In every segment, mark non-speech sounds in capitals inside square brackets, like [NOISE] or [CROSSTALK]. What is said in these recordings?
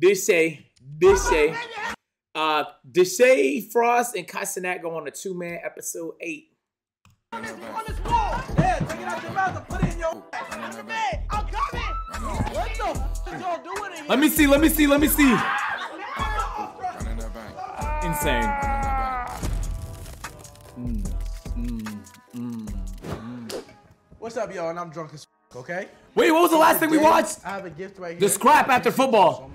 Deshae, Deshae, uh, Deshae Frost and Kai Cenat go on a two man episode eight. On this wall. Yeah, take it out your mouth and put it in your ass. I'm coming. What the f y'all doing in here? Let me see, let me see, let me see. Insane. What's up, y'all? And I'm drunk as f- okay? Wait, what was the last thing we watched? I have a gift right here. The scrap I after appreciate football.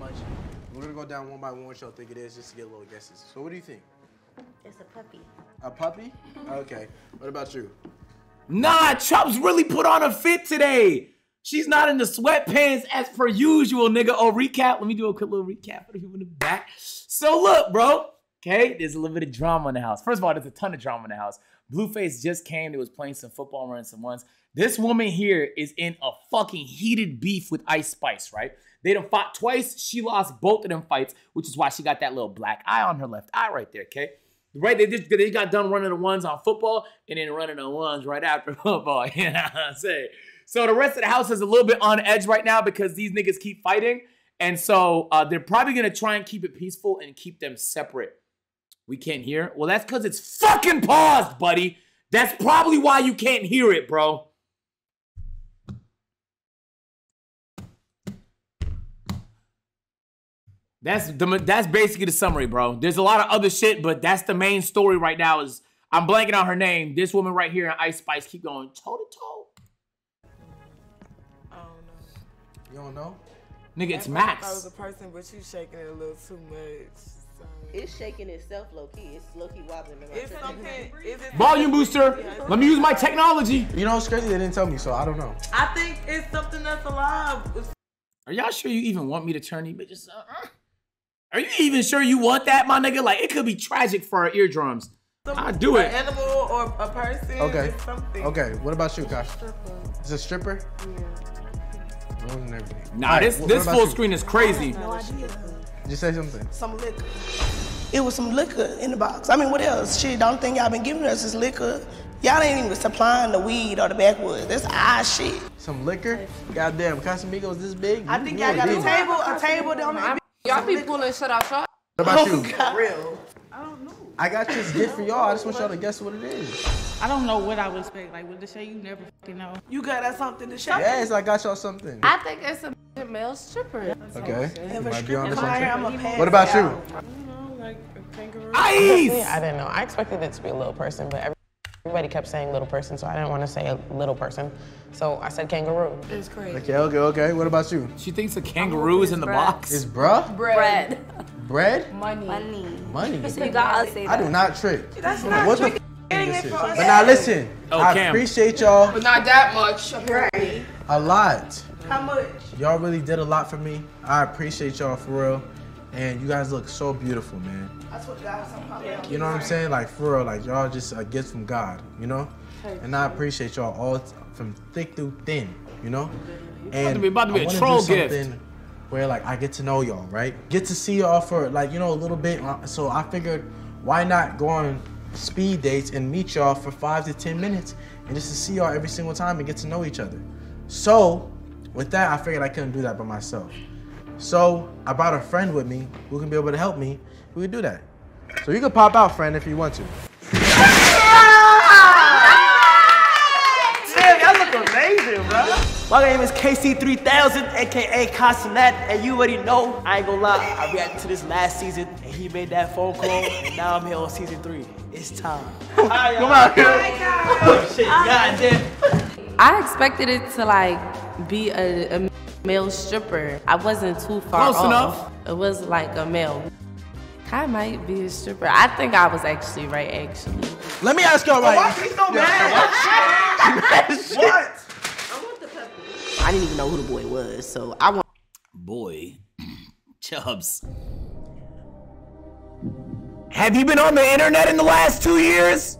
You So much. We're gonna go down one by one. What y'all think it is, just to get a little guesses. So, what do you think? It's a puppy. A puppy? [LAUGHS] Okay. What about you? Nah, Chubbs really put on a fit today. She's not in the sweatpants as per usual, nigga. Oh, recap. Let me do a quick little recap for the people in the back. So look, bro. Okay, there's a little bit of drama in the house. First of all, there's a ton of drama in the house. Blueface just came. They was playing some football, running some ones. This woman here is in a fucking heated beef with Ice Spice, right? They done fought twice. She lost both of them fights, which is why she got that little black eye on her left eye right there, okay? Right, they just they got done running the ones on football and then running the ones right after [LAUGHS] football. You know what I'm saying? So the rest of the house is a little bit on edge right now because these niggas keep fighting. And so uh, they're probably gonna try and keep it peaceful and keep them separate. We can't hear. Well, that's because it's fucking paused, buddy. That's probably why you can't hear it, bro. That's the that's basically the summary, bro. There's a lot of other shit, but that's the main story right now. Is I'm blanking on her name. This woman right here in Ice Spice keep going toe to toe. I don't know. You don't know? Nigga, it's At first I thought it Max. was a person, but you shaking it a little too much. So. It's shaking itself low key. It's low key wobbling around. Is something? Is it Volume booster. Let me use my technology. You know what's crazy? They didn't tell me, so I don't know. I think it's something that's alive. Are y'all sure you even want me to turn these bitches up? Uh, Are you even sure you want that, my nigga? Like, it could be tragic for our eardrums. some- I'll do it. An animal or a person. Okay. It's something. Okay, what about you, Kash? Stripper. Is a stripper? Yeah. everything. Nah, Alright, this this full you? screen is crazy. No idea. Just say something. Some liquor. It was some liquor in the box. I mean, what else? Shit, the only thing y'all been giving us is liquor. Y'all ain't even supplying the weed or the backwoods. That's our shit. Some liquor? Goddamn, Casamigos this big? I think you y'all got a table, a table down there. Y'all be pulling shit out shot. What about oh, you? Real. I don't know. I got this gift for y'all. I just want y'all to guess what it is. I don't know what I would expect. Like with the show, you never fucking know. You got us something to show. Yes, I got y'all something. I think it's a male stripper. Okay. You a might be on stripper to come out here, something. What about you? I don't know, like a kangaroo. Ice! I didn't know. I expected it to be a little person, but every- everybody kept saying little person, so I didn't want to say a little person. So I said kangaroo. It's crazy. Okay, okay, okay. What about you? She thinks a kangaroo is in the box. Is bruh? Bread. Bread? Money. Money. Money. So you gotta say I do not trick. That's not what the tricking. f- Getting this it is? for us. But now listen, Oh, I Cam. appreciate y'all But not that much. Right. a lot. How much? Y'all really did a lot for me. I appreciate y'all for real. And you guys look so beautiful, man. I swear to God, some probably. You know what I'm saying? Like for real, like y'all just a gift from God, you know? And I appreciate y'all all from thick through thin, you know? And to be- about to be I a wanna troll do gift. something Where like I get to know y'all, right? Get to see y'all for like you know a little bit. Uh, So I figured, why not go on speed dates and meet y'all for five to ten minutes and just to see y'all every single time and get to know each other. So with that, I figured I couldn't do that by myself. So I brought a friend with me who can be able to help me. Who can do that. So you can pop out, friend, if you want to. Damn, y'all look amazing, bro. My name is KC3000, aka Kai Cenat, and you already know, I ain't gonna lie, I reacted to this last season, and he made that phone call, and now I'm here on season three. It's time. Come on, oh, oh, shit, ah. goddamn. I expected it to like be a, a male stripper. I wasn't too far Close off. enough. It was like a male. Kai might be a stripper. I think I was actually right, actually. Let me ask y'all right. Oh, He's so mad. What? I didn't even know who the boy was, so I want. Boy, [CLEARS THROAT] Chubbs. Have you been on the internet in the last two years?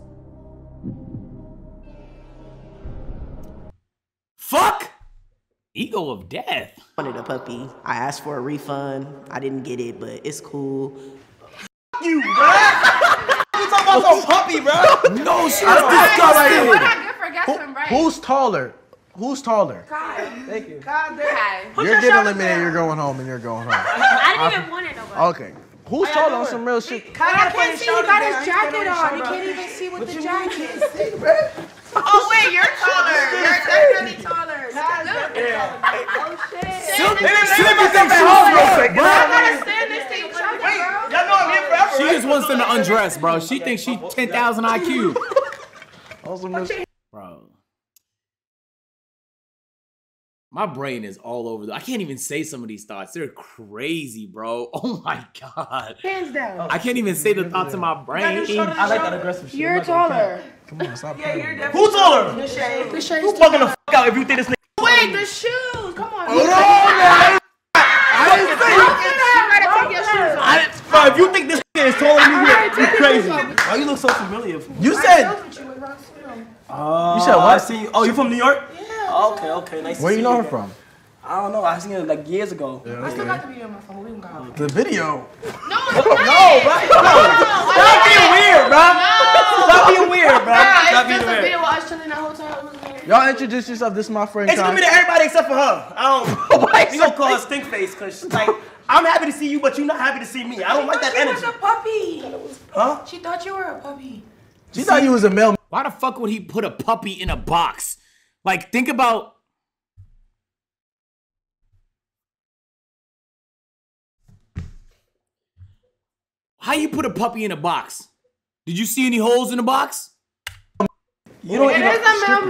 Fuck! Ego of death. wanted a puppy. I asked for a refund. I didn't get it, but it's cool. You, bro. [LAUGHS] You talking about some puppy, bro? [LAUGHS] No, she I was don't- I don't- disgusted. We're not good for guessing, right? Who's taller? Who's taller? Thank you. You're getting eliminated. You're going home, and you're going home. [LAUGHS] I didn't even want it nobody. Okay. Who's taller on some real shit? I can't see. He got his jacket on. You can't even see what the jacket is. Oh wait, you're taller. You're definitely taller. Oh shit. Silky thinks she's real, bro. I gotta Stand this thing, Wait, y'all know I'm here forever. She just wants them to undress, bro. She thinks she 10,000 IQ. On some real shit. Bro. My brain is all over. The, I can't even say some of these thoughts. They're crazy, bro. [LAUGHS] Oh my god. Hands down. I can't even say the thoughts in my brain. I like that aggressive shit. You're I'm not gonna taller. Come on, stop playing. Who's taller? The shade. The shades. Who's bugging the f out if you think this nigga? Wait, the shoes. Come on. Hold on, I didn't, bro, if you think this nigga is taller than me, you you crazy. Why you look so familiar? You said. Uh, You said what? I see you. Oh, you from New York? Yeah. Oh, okay, okay, nice. Where to you see know her again. from? I don't know. I seen it like years ago. I still got the video on my phone. We can go. The video. No, it's [LAUGHS] not. No, bro. Stop being weird, bro. Stop being weird, bro. Nah, Stop it's being just a weird. video of us chilling in that hotel. It. Y'all introduce yourself. This is my friend. It's gonna be to everybody except for her. I don't. [LAUGHS] You gonna call her stink face? Cause she's like I'm happy to see you, but you're not happy to see me. I don't like that She was a puppy. Huh? She thought you were a puppy. She thought you was a male. Why the fuck would he put a puppy in a box? Like, think about. How you put a puppy in a box? Did you see any holes in the box? You don't It even. is a male.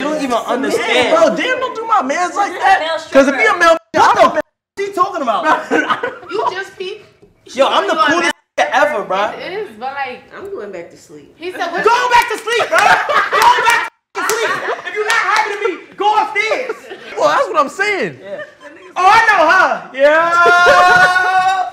You don't even Hey, understand. bro, damn, don't do my man's like that. Cause if you're a male, I don't. What you talking about? [LAUGHS] You just peep. Yo, I'm the coolest ever, bro. It is, but like, I'm going back to sleep. he said, [LAUGHS] what? Go back to sleep, bro. [LAUGHS] Go back to sleep. If you're not happy to me, go upstairs. Well, that's what I'm saying. Oh, I know, huh? Yeah.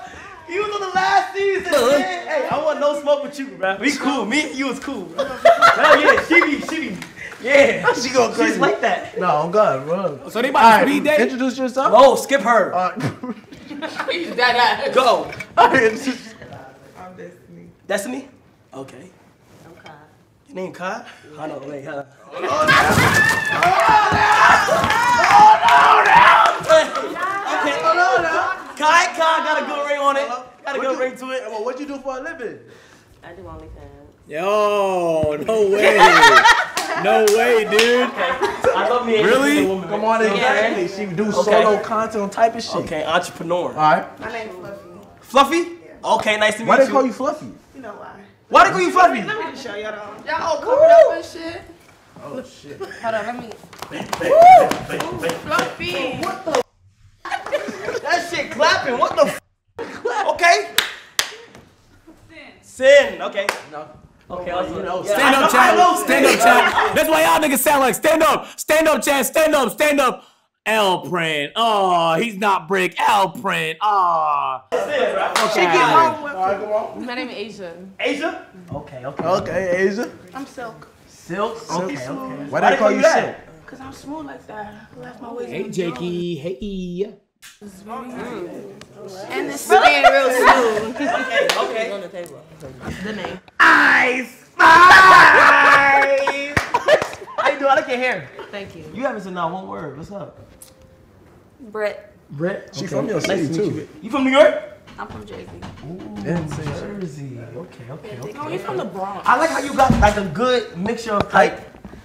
You was on the last season, man. Hey, I want no smoke with you, bro. We cool. Me and you was cool. Bro. [LAUGHS] Hell yeah, she be, she be. Yeah. She go She's like that. No, I'm good, bro. So they about to speed Alright, date? introduce yourself. No, skip her. Uh, [LAUGHS] Go. alright. Destiny? Okay. I'm Kai. Your name Kai? I know, wait, huh? Okay. Kai, Kai got a good ring on it. Got a good ring to it. Well, what you do for a living? I do OnlyFans. Yo, no way. no way, dude. I love me. a Really? Woman. Come on, exactly. She do Okay. solo content type of shit. Okay, entrepreneur. All right. My name's Fluffy. Fluffy? Okay, nice to meet you. Why you. they call you Fluffy? You know why? Why they call you Fluffy? Let me just show y'all. Um, y'all all covered up and shit. Oh shit. Hold on, let me. Woo! Fluffy. What the? [LAUGHS] that shit clapping. What the f? Okay. Sin. Sin. Okay. No. Okay, I'll You know, Stand I up, I know chat. Stand up, chat. That's why y'all niggas sound like stand up. Stand up, chat. Stand up. Stand up. L print. Oh, he's not brick. L print. Oh. Sin, bro. Okay. My name is Asia. Asia? Okay, okay. Okay, Asia. I'm silk. Silk? Okay, okay. Why they call you that? Silk? Cause I'm smooth like that. I left my waist. Hey, Jakey. Hey. And the skin real smooth. [LAUGHS] Okay, [LAUGHS] okay. On the table. the name. Ice! [LAUGHS] Ice! How you doing? I like your hair. Thank you. You haven't said not one word. What's up? Brett, Brett. She from your city, to too. You. you from New York? I'm from Jersey. Jersey. Okay, okay, okay. Oh, you from the Bronx. I like how you got like a good mixture of type.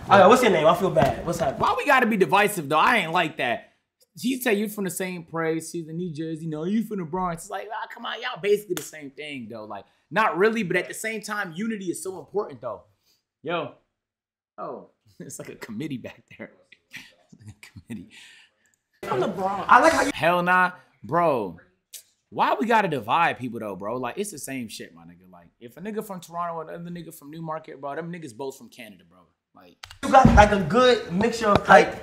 All right, what's your name? I feel bad. What's happening? Why we gotta be divisive though? I ain't like that. She say you from the same place. She's in New Jersey. No, you from the Bronx. It's like, ah, come on, y'all basically the same thing though. Like, not really, but at the same time, unity is so important though. Yo, oh, [LAUGHS] it's like a committee back there. [LAUGHS] It's like a committee. From the Bronx. I like how you. Hell nah, bro. Why we gotta divide people though, bro? Like it's the same shit, my nigga. Like if a nigga from Toronto and another nigga from Newmarket, bro, them niggas both from Canada, bro. Like You got like a good mixture of type.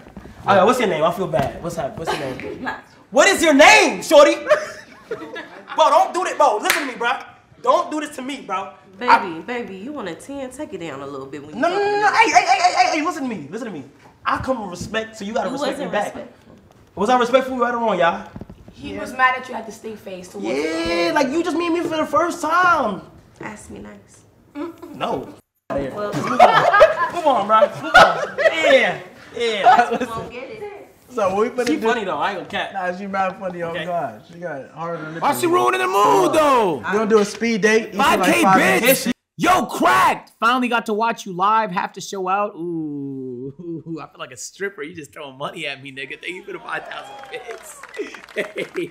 All right, what's your name? I feel bad. What's happening? What's your name? [LAUGHS] What is your name, shorty? [LAUGHS] bro, don't do that, bro. Listen to me, bro. Don't do this to me, bro. Baby, baby, you want a 10? Take it down a little bit when you No, no, no, no. Hey, hey, hey, hey, hey, hey, listen to me. Listen to me. I come with respect, so you gotta You respect me wasn't back. respectful. Was I respectful right or wrong, y'all? He was mad at you at the stink face towards Yeah, like you just meet me for the first time. Ask me nice. [LAUGHS] No. Well, Move on, bro. Move on. Yeah. Yeah. [LAUGHS] Won't get it. So what we finna She do? funny though. I ain't gonna cap. Nah, she mad funny. Oh Okay. god, she got harder than Why she ruining the mood uh, though? We're gonna do a speed date. 5K like bitch. Yo, cracked. Finally got to watch you live. Have to show out. Ooh, ooh, [LAUGHS] I feel like a stripper. You just throwing money at me, nigga. Thank you for the 5,000 bits. [LAUGHS] Hey,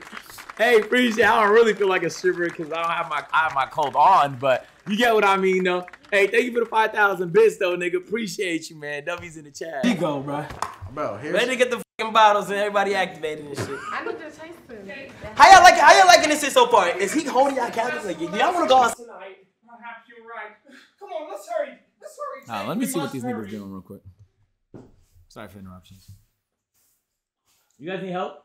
hey, appreciate it. I don't really feel like a stripper because I don't have my I have my coat on, but you get what I mean, though. Hey, thank you for the 5,000 bits, though, nigga. Appreciate you, man. W's in the chat. Here you go, bro. Bro, here's Ready to get the fucking bottles and everybody activated and shit. I need to taste it. How y'all like? How y'all liking this shit so far? Is he holding y'all captains? Like, y'all want to go outside? tonight. Perhaps you're right. Come on, let's hurry. Let's hurry. Nah, let me see what these niggas doing real quick. Sorry for interruptions. You guys need help?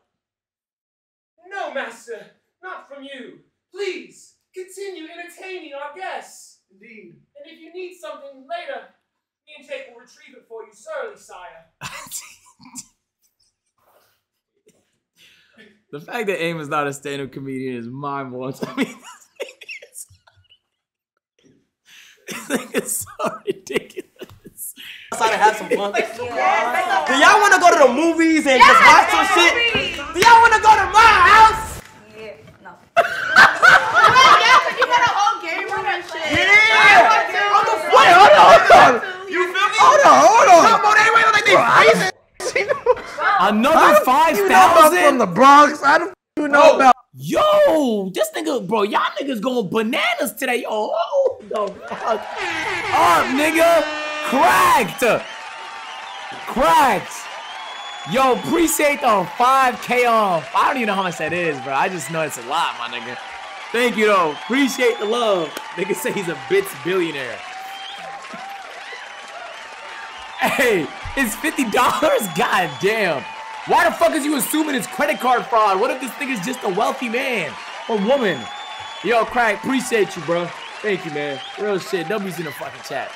No, master, not from you. Please continue entertaining our guests. Indeed. And if you need something later, me and Jake will retrieve it for you, surely, sire. [LAUGHS] The fact that Aim is not a stand-up comedian is mind blowing to me. [LAUGHS] This thing is so ridiculous. Outside to have some fun. Do y'all want to go to the movies and just watch some shit? Do y'all want to go to my house? Yeah, no. [LAUGHS] You got a whole game room and shit. Yeah. Wait, hold on, hold on. You feel me? Hold on, hold on. Come on, everybody like this. Another five You know about from the Bronx? I don't you know about. Yo, this nigga, bro, y'all niggas going bananas today. Yo, oh, the fuck up, nigga. Cracked. Cracked. Yo, appreciate the 5K off. I don't even know how much that is, bro. I just know it's a lot, my nigga. Thank you, though. Appreciate the love. Nigga say he's a bits billionaire. Hey, it's $50? God damn. Why the fuck is you assuming it's credit card fraud? What if this nigga's just a wealthy man or woman? Yo, Crack, appreciate you, bro. Thank you, man. Real shit. W's in the fucking chat.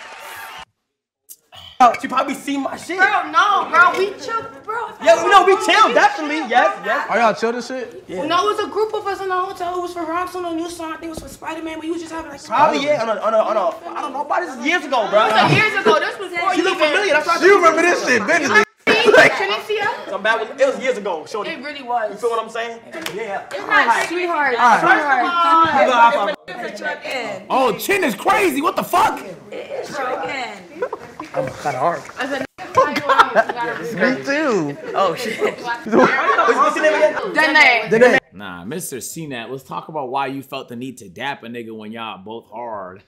She probably seen my shit. Bro, no, bro, we chill, bro. Yeah, we know we chill, definitely. Yes, yes. Are y'all chill this shit? No, it was a group of us in the hotel. It was for Ronson on new song. I think it was for Spider Man. But you was just having like. Probably yeah. On a, on a, on a, I don't know. About this years ago, bro. Years ago, this was before She you look familiar. That's why. I You remember this shit vividly. Tunisia? I'm bad with, it was years ago, shorty. It really was. You feel what I'm saying? Yeah. It's not sweetheart. You go out for- Oh, Chin is crazy. What the fuck? Me [LAUGHS] [LAUGHS] too. Oh shit. [LAUGHS] What's what's your name again? Dene. Nah, Mr. Cenat, let's talk about why you felt the need to dap a nigga when y'all both hard.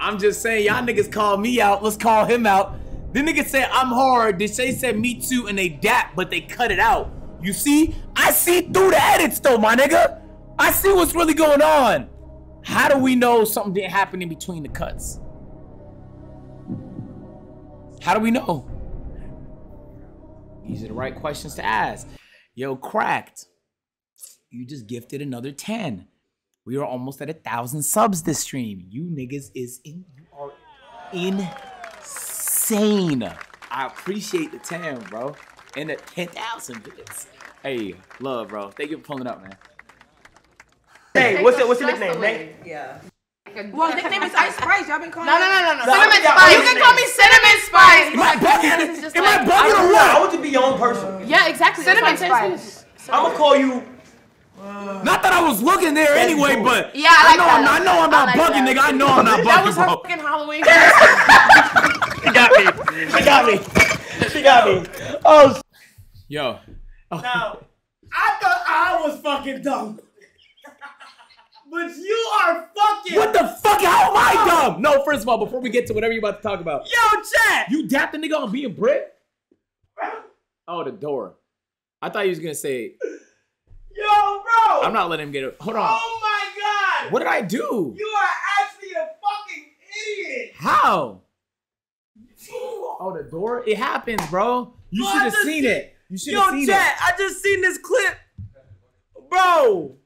I'm just saying, y'all niggas call me out. Let's call him out. The nigga said, I'm hard. They say said me too, and they dap, but they cut it out. You see? I see through the edits, though, my nigga. I see what's really going on. How do we know something didn't happen in between the cuts? How do we know? These are the right questions to ask. Yo, cracked. You just gifted another 10. We are almost at a thousand subs this stream. You niggas is in you are insane. I appreciate the 10, bro. And the 10,000 bits. Hey, love, bro. Thank you for pulling up, man. Hey, what's your what's your nickname, Nate? Well, [LAUGHS] nickname is Ice Spice. Y'all been calling. No, no, no, no, no. No, Cinnamon spice. You can call me cinnamon spice. Am I bugging? Is just Am I like- bugging or I what? want you to be your own person. Yeah, exactly. Cinnamon spice. I'm gonna call you. Uh, not that I was looking there anyway, but Yeah, I like know that. I'm not, I know I'm not like bugging, that. nigga. I know I'm not bugging. That was her bro. fucking Halloween. She got me. She got me. She got me. Oh. Yo, Now, I thought I was fucking dumb. But you are fucking. what the fuck? How am I dumb? No, first of all, before we get to whatever you're about to talk about, Yo, chat! you dapped the nigga on being Brit? [LAUGHS] Oh, the door. I thought he was gonna say, Yo, bro! I'm not letting him get it. Hold on. Oh my god! What did I do? You are actually a fucking idiot! How? [LAUGHS] Oh, the door? It happens, bro. You should have seen see- it. You should have seen it. Yo, chat, I just seen this clip. Bro,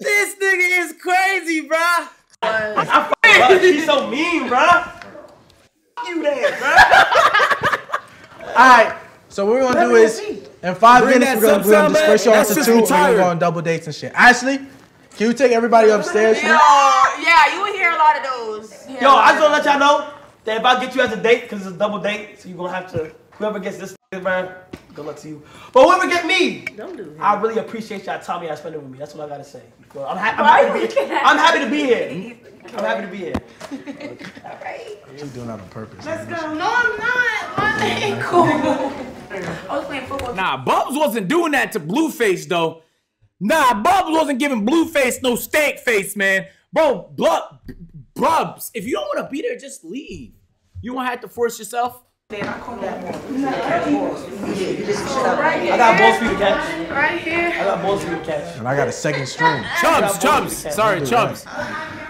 this nigga is crazy, bruh. Bruh, she's so mean, bruh. You there, bro. All right. So what we're gonna do is in five Bring minutes we're gonna, we're gonna sub-sound disperse y'all back. into That's two. just We're gonna go on double dates and shit. Ashley, can you take everybody upstairs? Yo, yeah, you would hear a lot of those. Yo, I just wanna let y'all know that if I get you as a date, cause it's a double date, so you're gonna have to Whoever gets this, man, good luck to you. But whoever get me, Don't do that. I really appreciate y'all time y'all spending with me. That's what I gotta say. Well, I'm, ha- I'm, happy, to be, I'm happy to be here. I'm happy to be here. All right. She's doing that on purpose. Let's go. No, I'm not. My name cool. I was playing football. Nah, Bubs wasn't doing that to Blueface though. Nah, Bubs wasn't giving Blueface no steak face, man. Bro, Blub, Bubs, if you don't want to be there, just leave. You won't have to force yourself. I got balls for you to catch. Right here. I got balls for you to catch. And I got a second string. [LAUGHS] Chubbs, Yeah, Chubbs. both. Sorry, Don't do Chubbs.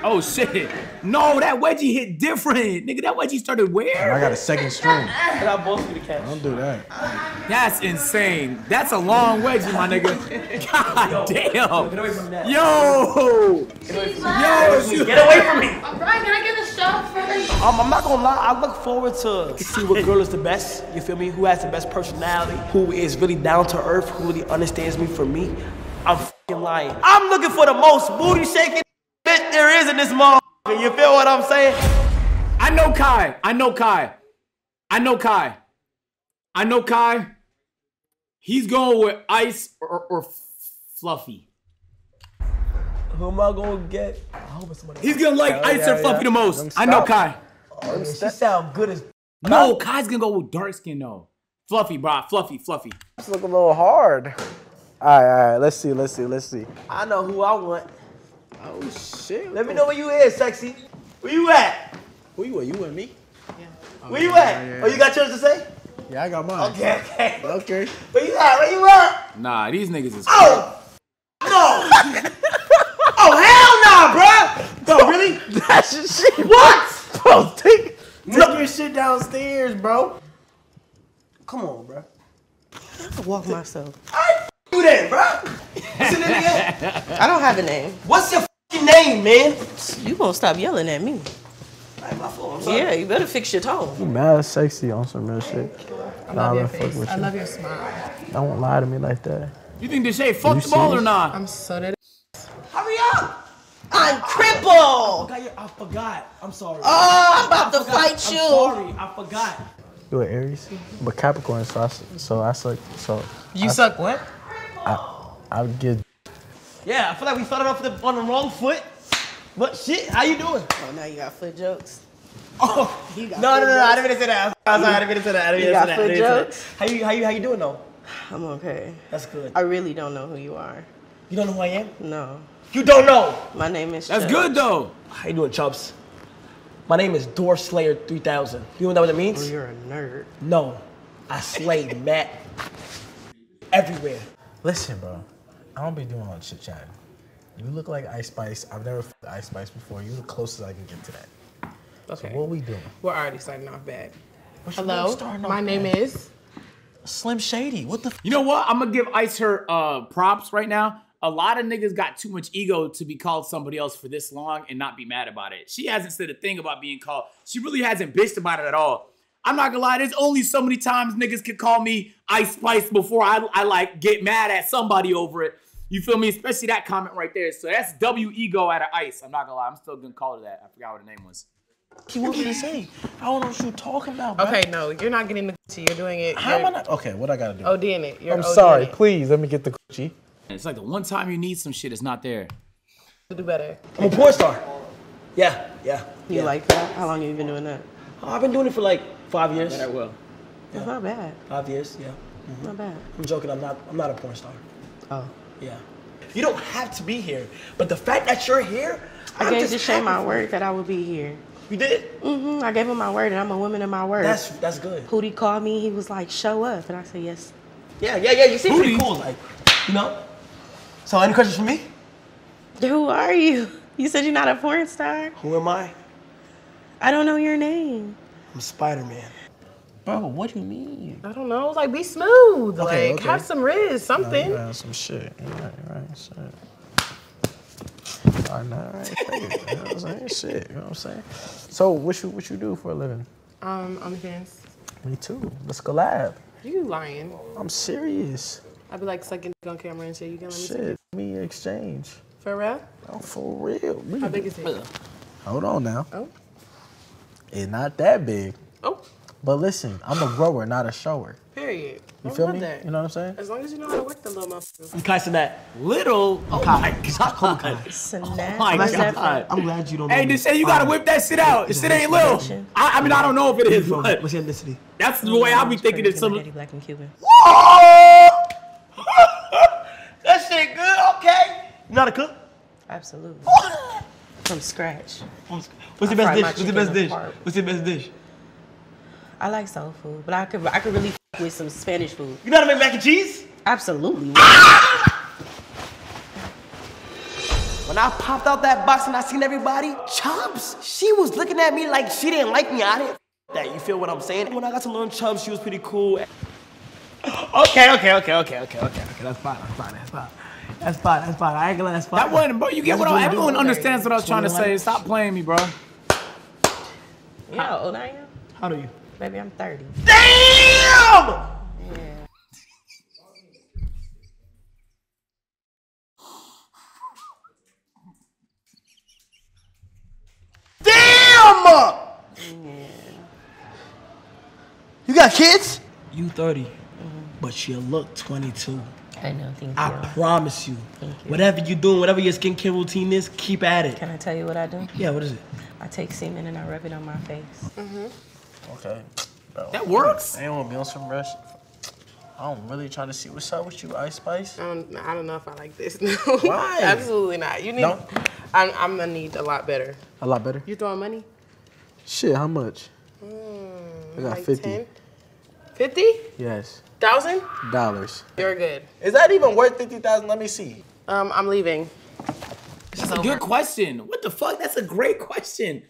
Oh shit. No, that wedgie hit different. Nigga, that wedgie started where? And I got a second string. I got balls for you to catch. Don't do that. That's insane. That's a long wedgie, my nigga. God damn. Yo. Get damn. away from that. Yo. Yo, Get away from me. All right, can I get a shot first? Um, I'm not gonna lie, I look forward to see what girl is the best. You feel me? Who has the best personality? Who is really down to earth? Who really understands me for me? I'm fing lying. I'm looking for the most booty shaking bitch there is in this motherfucker. You feel what I'm saying? I know Kai. I know Kai. I know Kai. I know Kai. He's going with Ice or, or Fluffy. Who am I gonna get? I hope it's somebody. He's gonna like Ice yeah, or Fluffy yeah. the most. I know. Kai. Oh, she sound good as. No, Kai's gonna go with dark skin though. Fluffy, bro. Fluffy, Fluffy. This look a little hard. All right, all right. Let's see. Let's see. Let's see. I know who I want. Oh shit. Let me know where you is, sexy. Where you at? Where you with? You with me? Yeah. Oh, where you yeah, at? yeah, Oh, you got yours to say? Yeah, I got mine. Okay, okay. Okay. Where you at? Where you at? Nah, these niggas is. Oh! No! [LAUGHS] oh, hell no, bro! Bro, really? That's your shit. What? Bro, take, take No. your shit downstairs, bro. Come on, bro. I walk myself. You then, bro. What's your name again? I don't have a name. What's your name, man? You gonna stop yelling at me? My fault. Yeah, you better fix your tone. You mad sexy on some real shit. I love your face. I love your smile. Don't lie to me like that. You think Deshae fucked You the ball or not? I'm so dead. Hurry up! I'm crippled. I, forgot- I forgot. I'm sorry. Oh, I'm about to forgot. fight you. I'm you. sorry. I forgot. You an Aries, but Capricorn, so I, s- so I suck. So You I, suck what? I I get. Yeah, I feel like we started off the, on the wrong foot. But shit, how you doing? Oh, now you got foot jokes. Oh, You no, got no, foot no, no, I jokes? didn't mean to say that. I'm sorry, I didn't mean to say that. I didn't You mean to say that. I foot didn't mean jokes? How you, how you, how you doing though? I'm okay. That's good. I really don't know who you are. You don't know who I am? No. You don't know. My name is That's Chuck. good though. How you doing, Chubbs? My name is Door Slayer 3000. You know what that Oh, means? you're a nerd. No, I slay [LAUGHS] Matt everywhere. Listen, bro. I don't be doing all the chit chatting. You look like Ice Spice. I've never f- Ice Spice before. You're the closest I can get to that. Okay. So what we doing? We're already starting off bad. What you Hello, starting off my name is. Slim Shady. What the? F- You know what? I'm gonna give Ice her uh props right now. A lot of niggas got too much ego to be called somebody else for this long and not be mad about it. She hasn't said a thing about being called. She really hasn't bitched about it at all. I'm not gonna lie, there's only so many times niggas can call me Ice Spice before I, I like get mad at somebody over it. You feel me? Especially that comment right there. So that's W ego out of Ice. I'm not gonna lie, I'm still gonna call her that. I forgot what her name was. He wants me to say. I don't know what you're talking about. Bro. Okay, no, you're not getting the Gucci. You're doing it. How am you're I not? Okay, what I gotta do? ODing it. You're I'm ODing sorry. It. Please let me get the Gucci. And it's like the one time you need some shit, it's not there. To Do better. I'm a porn star. Yeah, yeah. You yeah. like that? How long have you been doing that? Oh, I've been doing it for like five years. That well. That's not bad. Five years, yeah. Not bad. I'm joking. I'm not. I'm not a porn star. Oh. Yeah. You don't have to be here, but the fact that you're here, I I'm gave just Deshae my word that I would be here. you. You did. Mm-hmm. I gave him my word, and I'm a woman of my word. That's that's good. Hootie called me. He was like, "Show up," and I said, "Yes." Yeah, yeah, yeah. You seem pretty cool, like, you know. So, any questions for me? Who are you? You said you're not a porn star. Who am I? I don't know your name. I'm Spider Man. Bro, what do you mean? I don't know. Like, be smooth. Okay, like, okay. have some riz, something. You some shit. You right, right, shit. I know, right? Fake it, You know what I'm saying? Shit, you know what I'm saying? So, what you what you do for a living? Um, OnlyFans. Me too. Let's collab. You lying? I'm serious. I'd be like sucking dick on camera and shit. You can let me see Shit, me exchange. For real? Oh, for real. We How can big is it? Hold on now. Oh. It's not that big. Oh. But listen, I'm a grower, not a shower. Period. You I feel love me? that. You know what I'm saying? As long as you know how to work the little motherfucker. I'm Kai Cenat. Little? Oh, [LAUGHS] oh my god. Snap. Oh my What's that God. from? I'm glad you don't Hey, know me. this say you gotta whip that shit out. This shit ain't little. I, I mean, I don't know if it is, but What's your ethnicity? that's the way I be thinking it's some. Black and Cuban. that shit good, okay. You know how to cook? Absolutely. From scratch. What's your best dish? What's your best dish? What's your best dish? I like soul food, but I could I could really f- with some Spanish food. You know how to make mac and cheese? Absolutely. [LAUGHS] When I popped out that box and I seen everybody, Chubbs, she was looking at me like she didn't like me. I didn't that. You feel what I'm saying? When I got to learn Chubbs, she was pretty cool. [GASPS] Okay, okay, okay, okay, okay, okay, okay. That's fine. That's fine. That's fine. That's fine. That's fine. I ain't gonna. That's fine. That wasn't, bro. You get That's what I, what we everyone Okay. understands what I was trying to That's what we say. Stop playing me, bro. Yeah, how old I am? How do you? Baby, I'm 30. Damn! Damn! You got kids? You 30, but you look 22. I know, thank I you. promise you, whatever you're doing, whatever your skincare routine is, keep at it. Can I tell you what I do? Yeah, what is it? I take semen and I rub it on my face. Mhm. Okay. Bro. That works. I ain't want to be on some rush. I'm really trying to see what's up with you, Ice Spice. I don't, I don't know if I like this. No. [LAUGHS] Why? Absolutely not. You need. No? I'm, I'm gonna need a lot better. A lot better. You throwing money? Shit, how much? Mm, I got like 50. 10? Fifty Yes. thousand? Dollars. You're good. Is that even worth 50,000? Let me see. Um, I'm leaving. That's a good question. What the fuck? That's a great question.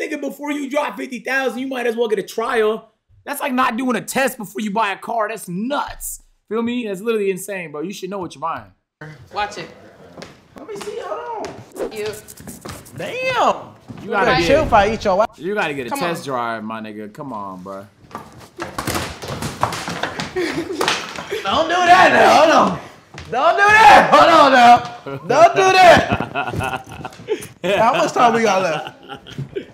Nigga, before you drop 50,000, you might as well get a trial. That's like not doing a test before you buy a car. That's nuts. Feel me? That's literally insane, bro. You should know what you're buying. Watch it. Let me see. Hold on. You. Damn. You gotta Gotta get, chill if I eat your you gotta get a Come test on. drive, my nigga. Come on, bro. [LAUGHS] Don't do that now. Hold on. Don't do that. Hold on now. Don't do that. [LAUGHS] How much time we got left?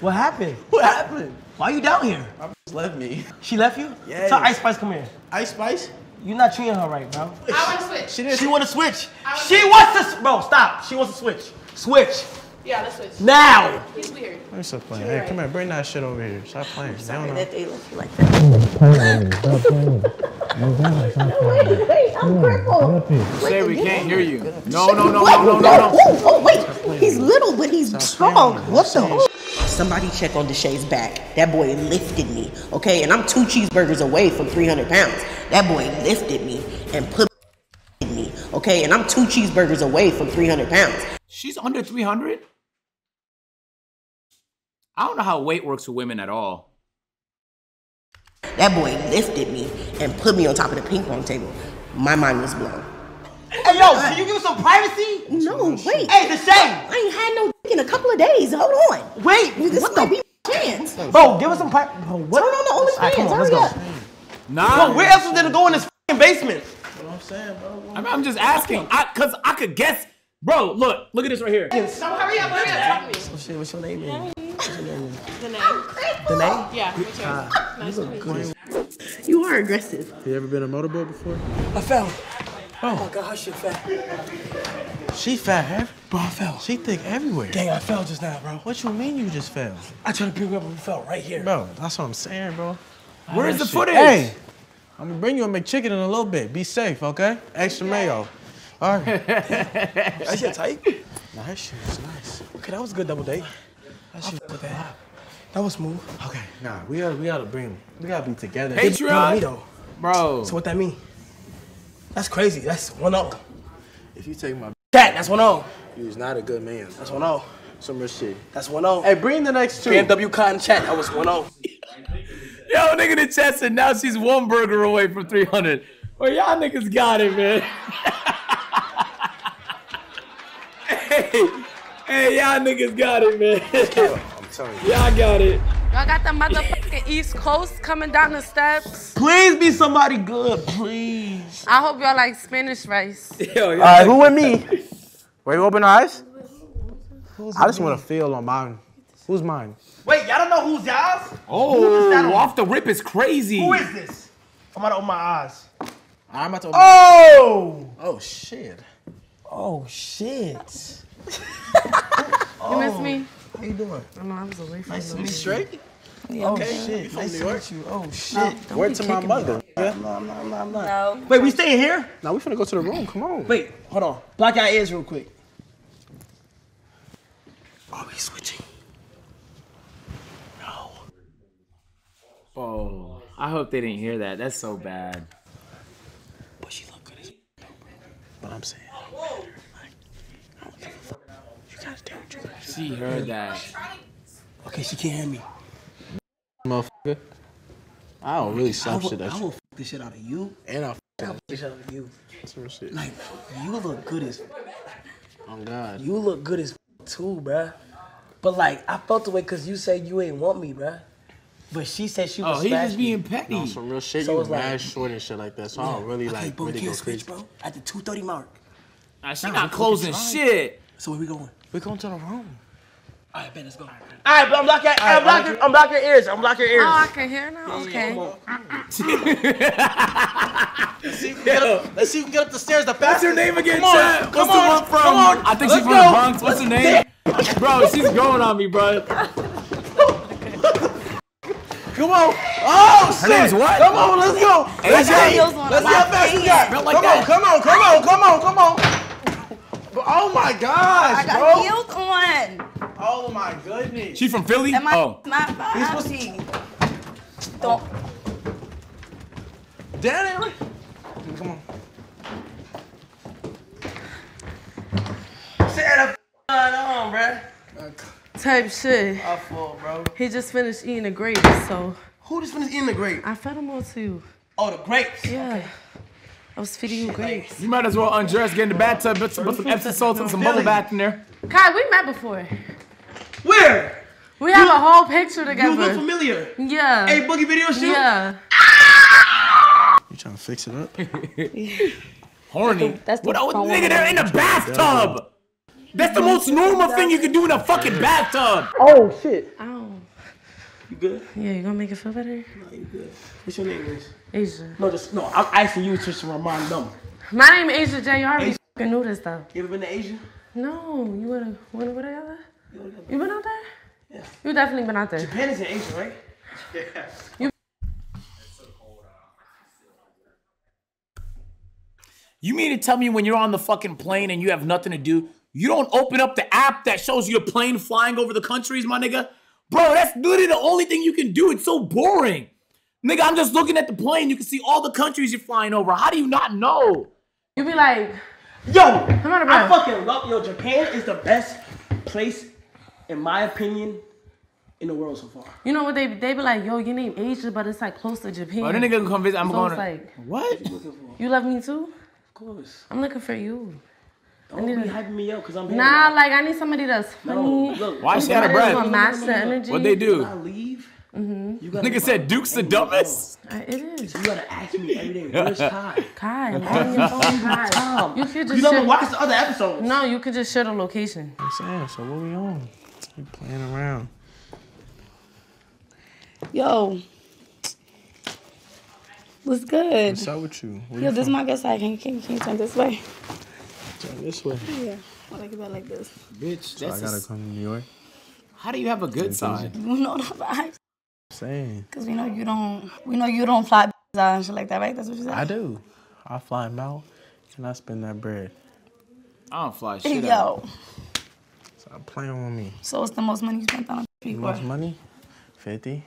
What happened? What happened? Why are you down here? My Just left me. She left you? Yeah. Tell Ice Spice come here. Ice Spice? You're not treating her right, bro. I want to switch. She didn't. She want to switch. She wants to. s- Bro, stop. She wants to switch. Switch Yeah, let's switch. now. He's weird. Let me stop playing. Hey, come here. Bring that shit over here. Stop playing. They don't know. That they left you like that. Say we can't hear you. No, no, no, no, no, no, no. Oh, oh, wait. He's little, but he's strong. What the? Somebody check on Deshae's back. That boy lifted me, okay? And I'm two cheeseburgers away from 300 pounds. That boy lifted me and put me, okay? And I'm two cheeseburgers away from 300 pounds. She's under 300? I don't know how weight works for women at all. That boy lifted me and put me on top of the ping pong table. My mind was blown. Hey, yo, can you give us some privacy? No, wait. Hey, the same. I ain't had no dick in a couple of days. Hold on. Wait, This what is gonna the? be my chance. Turn Bro, give us some privacy. Bro, what? on the All right, come OnlyFans. on, let's Hurry go. Nah. Bro, where else was there to go in this fing basement? I'm, I'm just asking. I, Cause I could guess. Bro, look, look at this right here. No, hurry up, hurry up. Talk to me. What's your, what's your name? man? What's your name? The name. The name? Yeah, what's ah, yours? nice to meet you. You are aggressive. Have You ever been a motorboat before? I fell. Oh, oh my god, her shit fat. She fat, huh? Bro, I fell. She thick everywhere. Dang, I fell just now, bro. What you mean you just fell? I tried to pick her up and fell right here. Bro, that's what I'm saying, bro. Where's the That shit- footage? Hey, I'm gonna bring you a McChicken in a little bit. Be safe, okay? Extra mayo. All right. [LAUGHS] That shit tight. Nah, that shit is nice. Okay, that was a good double date. That shit was that. That was smooth. Okay, nah, we gotta we gotta bring we gotta be together. Hey, You know me though. Bro. So what that mean? That's crazy. That's one zero. If you take my Cat, that's one oh. zero. you's not a good man. That's one zero. Some real shit. That's one zero. Hey, bring the next two. BMW Cotton Chat, that was one zero. Yo, nigga the chat said now she's one burger away from 300. Well, y'all niggas got it, man. [LAUGHS] hey, hey, y'all niggas got it, man. I'm telling you. y'all got it. Y'all got the motherfucking East Coast coming down the steps. Please be somebody good, please. I hope y'all like Spanish rice. [LAUGHS] Yo, All right, who with me? Wait, you open our eyes? I just want to feel on mine. Who's mine? Wait, y'all don't know who's y'all's? Oh, who is Oh, that off the rip is crazy. Who is this? I'm about to open my eyes. I'm about to. Oh! Oh shit. Oh shit. [LAUGHS] You miss me? Oh, how you doing? I know I was away from Nice to you. meet you. Straight? Yeah, Oh okay. shit. You from Nice New to York? meet you. Oh shit. Don't Word to my kicking me. mother. Yeah. No, I'm not, I'm not, I'm not. No. Wait, we staying here? No, we finna go to the room. Come on. Wait, hold on. Block your ears real quick. Are we switching? No. Oh, I hope they didn't hear that. That's so bad. But she look good as But I'm saying. You gotta do what you gotta do. She heard that. Okay, she can't hear me. Motherfucker. I don't really I slap shit at I you. will f the shit out of you. And I'll I'll f the shit out of you. some shit. Like, you look good as Oh God. you look good as too, bruh. But like, I felt the way because you said you ain't want me, bruh. But she said she oh, was. Oh, he's just being petty. On some real shit, So you it's like- short and shit like that. So I don't really okay, like boom, really can't go switch, crazy. bro. At the two thirty mark. Nah, she Nah, not closing shit. So where we going? We going to the room. All right, Ben, let's go. All right, but I'm block your, I'm block your, I'm block your ears. I'm block your ears. Oh, I can hear now? Okay. [LAUGHS] Let's see if we can get up, let's see if we can get up the stairs the fastest. What's her name again, Come on, Chad? come What's the on, one from? Come on. I think Let's she's from go. the Bronx. What's her name? [LAUGHS] Bro, she's going on me, bro. Come on. Oh Her name's what? Come on, let's go. Let's AJ. see. Let's my see how fast we got. Come on, come on, come on, come on, come on. Oh my gosh, I got bro. heels on. Oh my goodness. She from Philly? Am I Oh. not happy? Don't. Damn it. Come on. Say the f- on, bruh. Type shit. I fall, bro. He just finished eating the grapes, so Who just finished eating the grape? I fed him all too. Oh, the grapes. Yeah. I was feeding you grapes. You might as well undress, get in the bathtub, put some, put some Epsom salt and some bubble bath in there. Kai, we met before. Where? We have a whole picture together. You look familiar. Yeah. Hey, boogie video shoot. Yeah. You trying to fix it up? [LAUGHS] Horny. That's the what, oh, phone nigga, they're in the bathtub. That's the most normal thing you can do in a fucking bathtub. Oh shit. Ow. You good? Yeah, you gonna make it feel better? No, you good. What's your name, is? Asia. No, just no. I'm asking you just to remind them. My name is Asia J. You already fucking knew this stuff. You ever been to Asia? No, you wanna went went over there? You been out there? Yeah. You definitely been out there. Japan is in Asia, right? Yeah. You mean to tell me when you're on the fucking plane and you have nothing to do, you don't open up the app that shows you a plane flying over the countries, my nigga? Bro, that's literally the only thing you can do. It's so boring. Nigga, I'm just looking at the plane. You can see all the countries you're flying over. How do you not know? You be like, Yo, Come on, bro. I fucking love yo. Japan is the best place, in my opinion, in the world so far. you know what they they be like, yo, your name Asia, but it's like close to Japan. Oh, that nigga can come visit. I'm so going it's to. like, what? you love me too? Of course. I'm looking for you. Don't need be hyping me up because I'm here. Nah, now. like I need somebody that's No, look. Why she out of somebody that's breath? gonna match the energy. What they do? When I leave, Mm-hmm. you gotta Nigga said Duke's the dumbest. It is. You gotta ask me every day. Where's Ty? [LAUGHS] Kai, I'm on your phone. Kai. You could you just never share, watched the other episodes. No, you could just share the location. I'm saying, so what we on? We playing around. Yo. What's good? What's up with you? Where Yo, you this is from? my good side. Can, can, can you turn this way? Turn this way. Yeah. I like it better like this. Bitch, So I gotta just- come to New York. how do you have a good side? You know the vibes. Saying. Cause we know you don't. We know you don't fly [LAUGHS] out and shit like that, right? That's what you said. I do. I fly him out and I spend that bread. I don't fly Hey, [LAUGHS] shit out. yo. Stop playing with me. So what's the most money you spent on a trip? Most money? 50.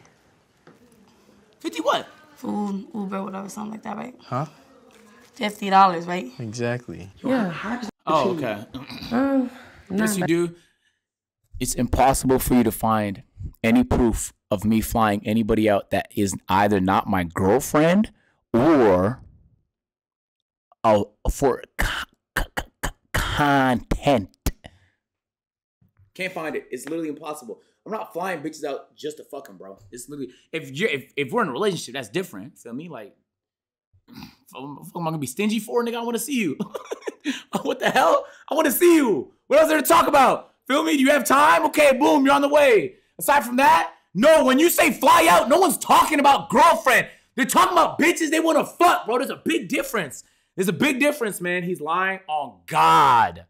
50 what? Food, Uber, whatever, something like that, right? Huh? Fifty dollars, right? Exactly. Yeah. Oh, okay. Um, Yes, you do. It's impossible for you to find any proof of me flying anybody out that is either not my girlfriend or oh, for co- co- co- content. Can't find it. It's literally impossible. I'm not flying bitches out just to fuck 'em, bro. It's literally if you if if we're in a relationship, that's different. Feel me? Like, [SNIFFS] am I gonna be stingy for, nigga? I want to see you. [LAUGHS] what the hell? I want to see you. What else there to talk about? Feel me? Do you have time? Okay, boom, you're on the way. Aside from that, no, when you say fly out, no one's talking about girlfriend. They're talking about bitches they want to fuck, bro. There's a big difference. There's a big difference, man. He's lying on God.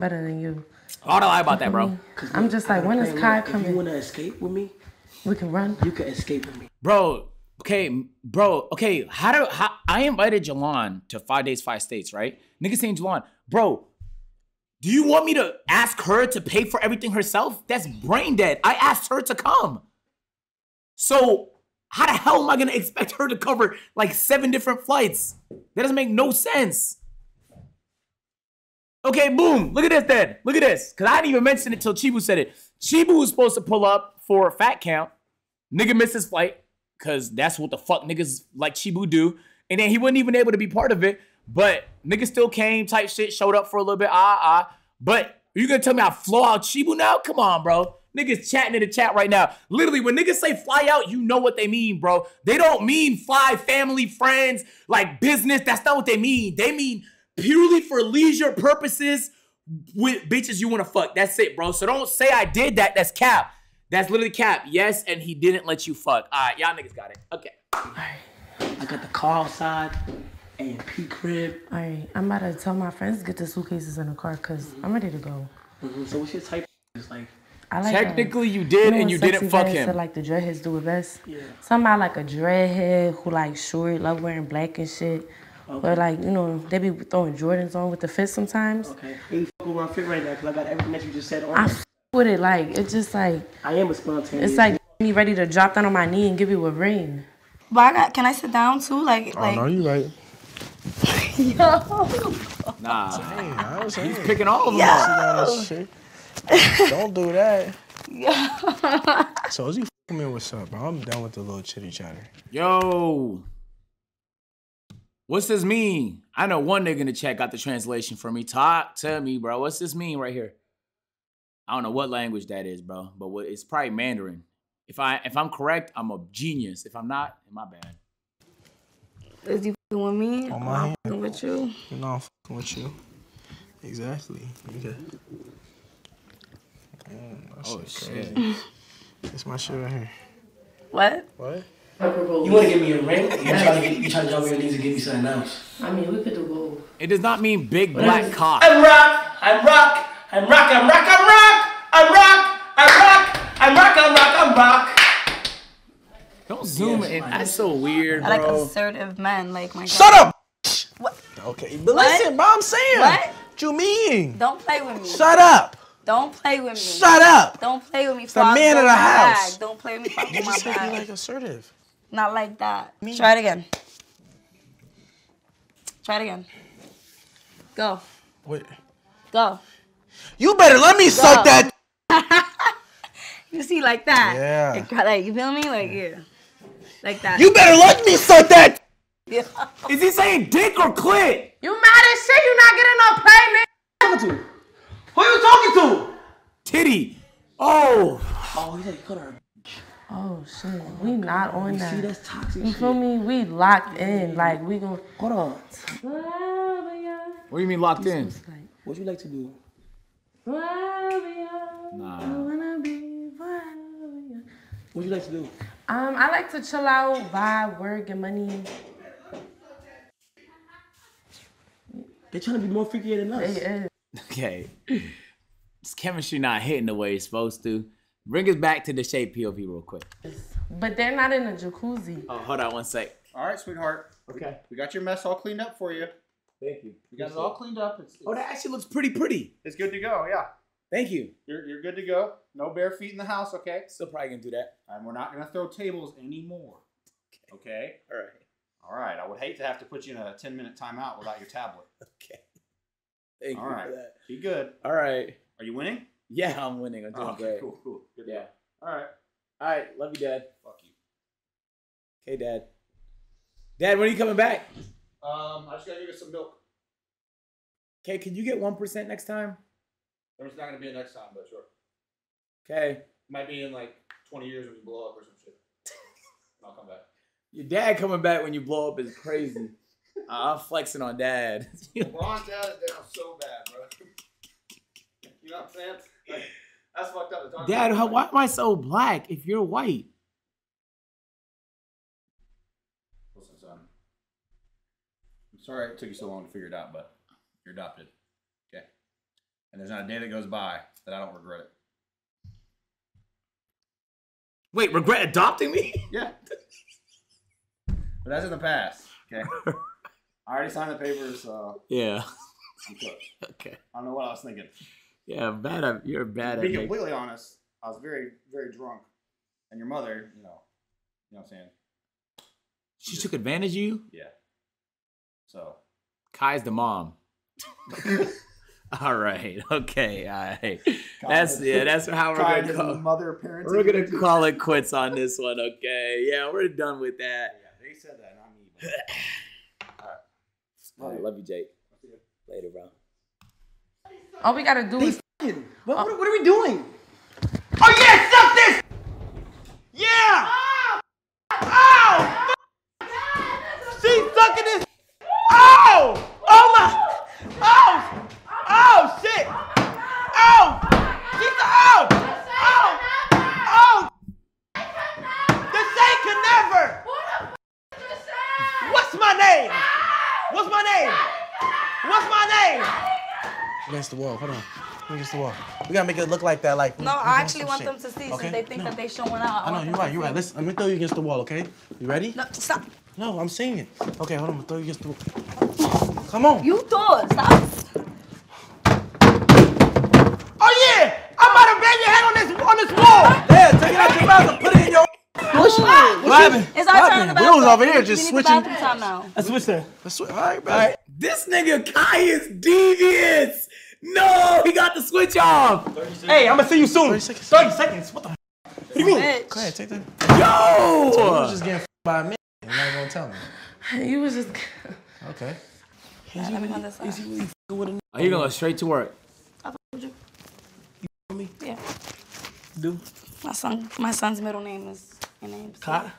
Better than you. I don't lie about that, bro. I'm just like, when is Kai coming? If you wanna escape with me, We can run. you can escape with me. Bro, okay, bro, okay. How do how I invited Jalan to five days, five states, right? Nigga saying Jalan, bro. Do you want me to ask her to pay for everything herself? That's brain dead. I asked her to come. So how the hell am I gonna expect her to cover like seven different flights? That doesn't make no sense. Okay, boom. Look at this then. Look at this. Cause I didn't even mention it till Chibu said it. Chibu was supposed to pull up for a fat count. Nigga missed his flight. Cause that's what the fuck niggas like Chibu do. And then he wasn't even able to be part of it. But nigga still came, type shit, showed up for a little bit. Ah, ah. But you gonna tell me I flow out Chibu now? Come on, bro. Niggas chatting in the chat right now. Literally, when niggas say fly out, you know what they mean, bro. They don't mean fly family, friends, like business. That's not what they mean. They mean purely for leisure purposes with bitches you want to fuck. That's it, bro. So don't say I did that. That's cap. That's literally cap. Yes, and he didn't let you fuck. All right, y'all niggas got it. Okay. All right. I got the car outside and P crib. All right, I'm about to tell my friends to get the suitcases in the car because I'm ready to go. Mhm, So what's your type? It's like I like that. Technically, you did, and you didn't fuck him. Said, like the dreadheads do it best. Yeah. Somebody like a dreadhead who like short, love wearing black and shit. Or like you know they be throwing Jordans on with the fit sometimes. okay. Ain't fuck with my fit right now because I got everything that you just said on. I f- with it like it's just like I am a spontaneous. it's like me ready to drop down on my knee and give you a ring. But I got, can I sit down too? Like, Oh like, no, you right. [LAUGHS] Nah, Hey, I was he's saying. picking all of them Yeah. up. All shit. Don't do that. Yo. [LAUGHS] So as you fucking me, what's up, bro? I'm done with the little chitty chatter. Yo. What's this mean? I know one nigga in the chat got the translation for me. Talk to me, bro. What's this mean right here? I don't know what language that is, bro, but what, it's probably Mandarin. If I if I'm correct, I'm a genius. If I'm not, my bad. is you fing with me? On or my I'm hand. fucking with you? You know I'm fucking with you. Exactly. Okay. Mm, Oh, shit shit. crazy. It's my shit right here. What? What? You want to give me a ring? You trying to get, you trying to jump your knees and give me something else? I mean we could do both. It does not mean big black cock. I'm rock. I'm rock. I'm rock. I'm rock. I'm rock. I'm rock. I'm rock. I'm rock. I'm rock. I'm rock. Don't zoom in. That's so weird, I like assertive men. Like my. Shut God. up. What? Okay, but What? listen, bro. I'm saying. What? What you mean? Don't play with me. Shut up. Don't play with me. Shut up. Don't play with me. the man of the house. Bag. Don't play with me. Fuck You with my just said you like assertive. Not like that. Try it again. Try it again. Go. Wait. Go. You better let me suck that. [LAUGHS] You see, like that. Yeah. Like, like, you feel me? Like, yeah. Like that. You better let me suck that. Yeah. Is he saying dick or clit? You mad as shit? You not getting no pay, man. Who you talking to? Titty. Oh. Oh, he said like, cut her. Oh shit, we not on See, that. that's toxic You shit. feel me? We locked in. Like we gon' Hold on. What do you mean locked in? What you like to do? Nah. What you like to do? Um, I like to chill out, vibe, work, and money. They're trying to be more freakier than us. It is. Okay. [CLEARS THROAT] This chemistry not hitting the way it's supposed to. Bring us back to the shape POV real quick. But they're not in a jacuzzi. Oh, hold on one sec. All right, sweetheart. Okay. We got your mess all cleaned up for you. Thank you. We got it all cleaned up. It's, Oh, that actually looks pretty pretty. it's good to go. Yeah, Thank you. you're, you're good to go. No bare feet in the house. Okay. Still probably gonna do that. And we're not gonna throw tables anymore. Okay. okay? All right. All right. I would hate to have to put you in a 10 minute timeout without your tablet. [LAUGHS] Okay. Thank All you right. for that. Be good. All right. Are you winning? Yeah, I'm winning. I'm doing okay. great. Cool. Cool. Good. Yeah. go. All right. All right. Love you, Dad. Fuck you. Okay, Dad. Dad, when are you coming back? Um, I just gotta give you some milk. Okay, can you get one percent next time? There's not gonna be a next time, but sure. Okay. Might be in like 20 years when you blow up or some shit. [LAUGHS] I'll come back. Your dad coming back when you blow up is crazy. [LAUGHS] Uh, I'm flexing on Dad. LeBron's out it down so bad, bro. You know what I'm saying? Like, that's fucked up. to talk Dad, how, why am I so black if you're white? Listen, son. I'm sorry it took you so long to figure it out, but you're adopted. And there's not a day that goes by that I don't regret it. Wait, regret adopting me? [LAUGHS] Yeah. But that's in the past. Okay. I already signed the papers, so Yeah. I'm cooked. Okay. I don't know what I was thinking. Yeah, bad. At, you're bad To be making- completely honest, I was very, very drunk. And your mother, you know, you know what I'm saying? She took advantage of you. Yeah. So Kai's the mom. [LAUGHS] [LAUGHS] all right. Okay. All right. That's yeah. That's how we're Kai gonna call. mother parenting We're gonna [LAUGHS] you. call it quits on this one. Okay. Yeah, we're done with that. Yeah, they said that, not me. [LAUGHS] All right. Love you, Jake. Later, bro. All we gotta do is. What, what, oh. what are we doing? Oh yeah, suck this! Yeah! Oh, Ow! Oh, She's sucking this! Ow! Oh my! Oh! Oh shit! Oh! She's oh! Oh! Oh! The Shane can never! What's my name? What's my name? What's my name? Against the wall. Hold on. Against the wall. We gotta make it look like that. Like No, we- we I actually want shit. them to see Okay? since they think No. that they showing out. I know you're right. You're right. see. Listen, let me throw you against the wall. Okay? You ready? No, stop. No, I'm saying it. Okay, hold on. I'm gonna throw you against the wall. Come on. You thought. Stop. Oh yeah! I'm about to bang your head on this on this wall. Yeah, take it out your mouth and put it in your. Push What happened? It's our What turn. happened? We was over here just We need the switching. bathroom time now. Let's switch there. Let's switch. All right, bro. All right. This nigga Kai is devious. No, he got the switch off. Hey, I'm gonna see you soon. 30 seconds. 30 seconds. What the? What do you mean? Bitch. Go ahead, take that. Yo. So you was just getting f- by a minute. You're not gonna tell me. [LAUGHS] You was just. Okay. Yeah, let me on this side. Are you gonna go straight to work? I told you. You me? Yeah. Do My son, my son's middle name is your name. so Kai?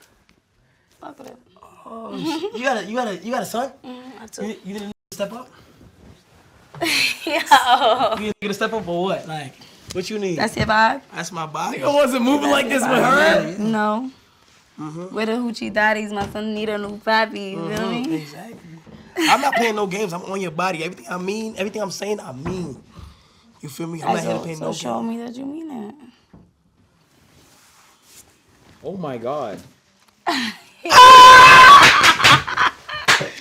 Fuck with it. Oh, you got a you got a you got a son? Mm, I You, took. you didn't step up? [LAUGHS] Yeah. You didn't get a step up or what? Like, what you need? That's your vibe? That's my body. Nigga wasn't moving like this with her. No. Mhm. With the hoochie daddies, my son need a new pappy. You feel Mhm, me? Exactly. I'm not playing no games. I'm on your body. Everything I mean, everything I'm saying, I mean. You feel me? I'm not here to so play so no show games. me that you mean it. Oh my god. [LAUGHS]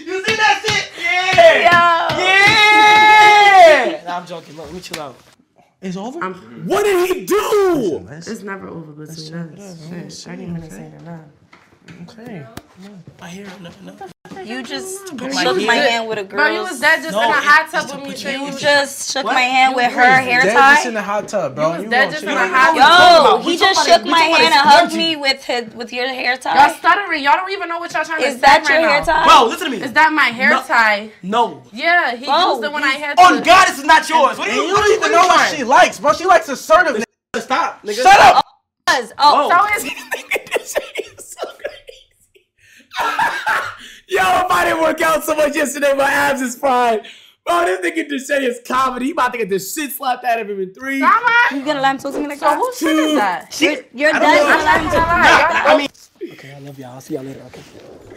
You see that shit? Yeah. Yo. Yeah. Nah, I'm joking. Look, let me chill out. It's over. What did he do? It's never over between us. Shit, 30 minutes ain't enough. Okay. I hear no, no. You just my shook my hand. hand with a girl. Bro, you was dead just No, in a hot tub with me. put you- You You was just shook What? my hand with her hair Dead just in tie. the hot tub, bro. You was You dead just to- in a hot We Yo, he just shook my hand and hugged me with his with your hair tie. Y'all stuttering. Y'all don't even know what y'all trying to Is that your hair tie? Bro, listen to me. Is that my hair tie? No. Yeah, he Bro, used it when I had On. God, this is not yours. What are And you, you don't even know what she likes, bro. She likes assertiveness. trying? Stop, nigga. Shut up. Was- Oh, So is [LAUGHS] [LAUGHS] so crazy. Yo, if I didn't work out so much yesterday, my abs is fine. Bro, this nigga Deshae is comedy. He about to get the shit slapped out of him in three. Stop you gonna let him talk to me like So that? whose shit is that? You're, you're I dead. don't gonna let him talk to me like that? I mean, okay, I love y'all. I'll see y'all later. Okay.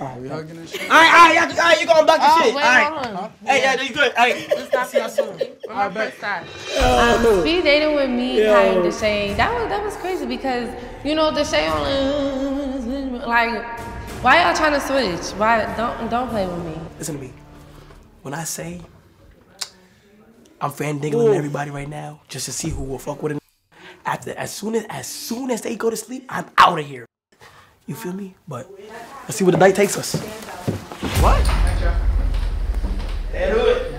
All right, we Hugging and shit. All right, all right, y'all, all right, you going back to Oh, shit. wait, all right. hold on. Hey, yeah, you good. All right. Let's stop y'all soon. Where my purse at? Oh. Uh, Speed dating with me, Yo. Kai and Deshae. That was that was crazy because you know Deshae only like why y'all trying to switch? Why don't don't play with me? Listen to me. When I say I'm fan dingling everybody right now just to see who will fuck with it. After as soon as as soon as they go to sleep, I'm out of here. You feel me? But let's see where the night takes us. What? Hey, who it?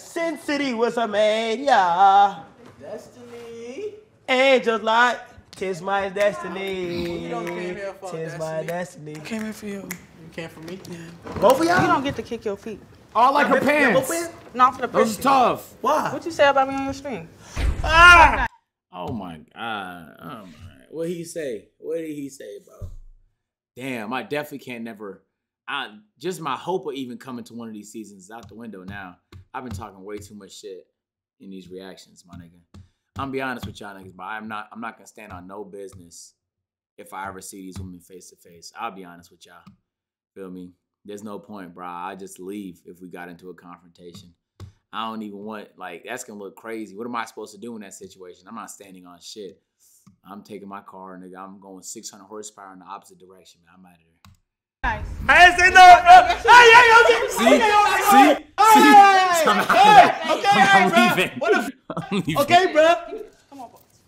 Sin City was a man, yeah. Destiny. Angels like, tis my destiny. You don't came Tis my destiny. Came here for you. You came for me. Both of y'all? You don't get to kick your feet. All like her pants. of? Not for the Those is tough. Why? What you say about me on your stream? Ah! Oh my god. Oh my. What did he say? What did he say, bro? Damn, I definitely can't never. I just my hope of even coming to one of these seasons is out the window now. I've been talking way too much shit in these reactions, my nigga. I'm be honest with y'all niggas, but I'm not I'm not gonna stand on no business if I ever see these women face to face. I'll be honest with y'all. Feel me? There's no point, bro. I just leave if we got into a confrontation. I don't even want like that's gonna look crazy. What am I supposed to do in that situation? I'm not standing on shit. I'm taking my car, nigga. I'm going 600 horsepower in the opposite direction, man. I'm out of there. I ain't say no. Hey, hey, okay. See? okay, See? Hey, See? Hey, okay, I'm leaving. What the I'm leaving. Okay, bro.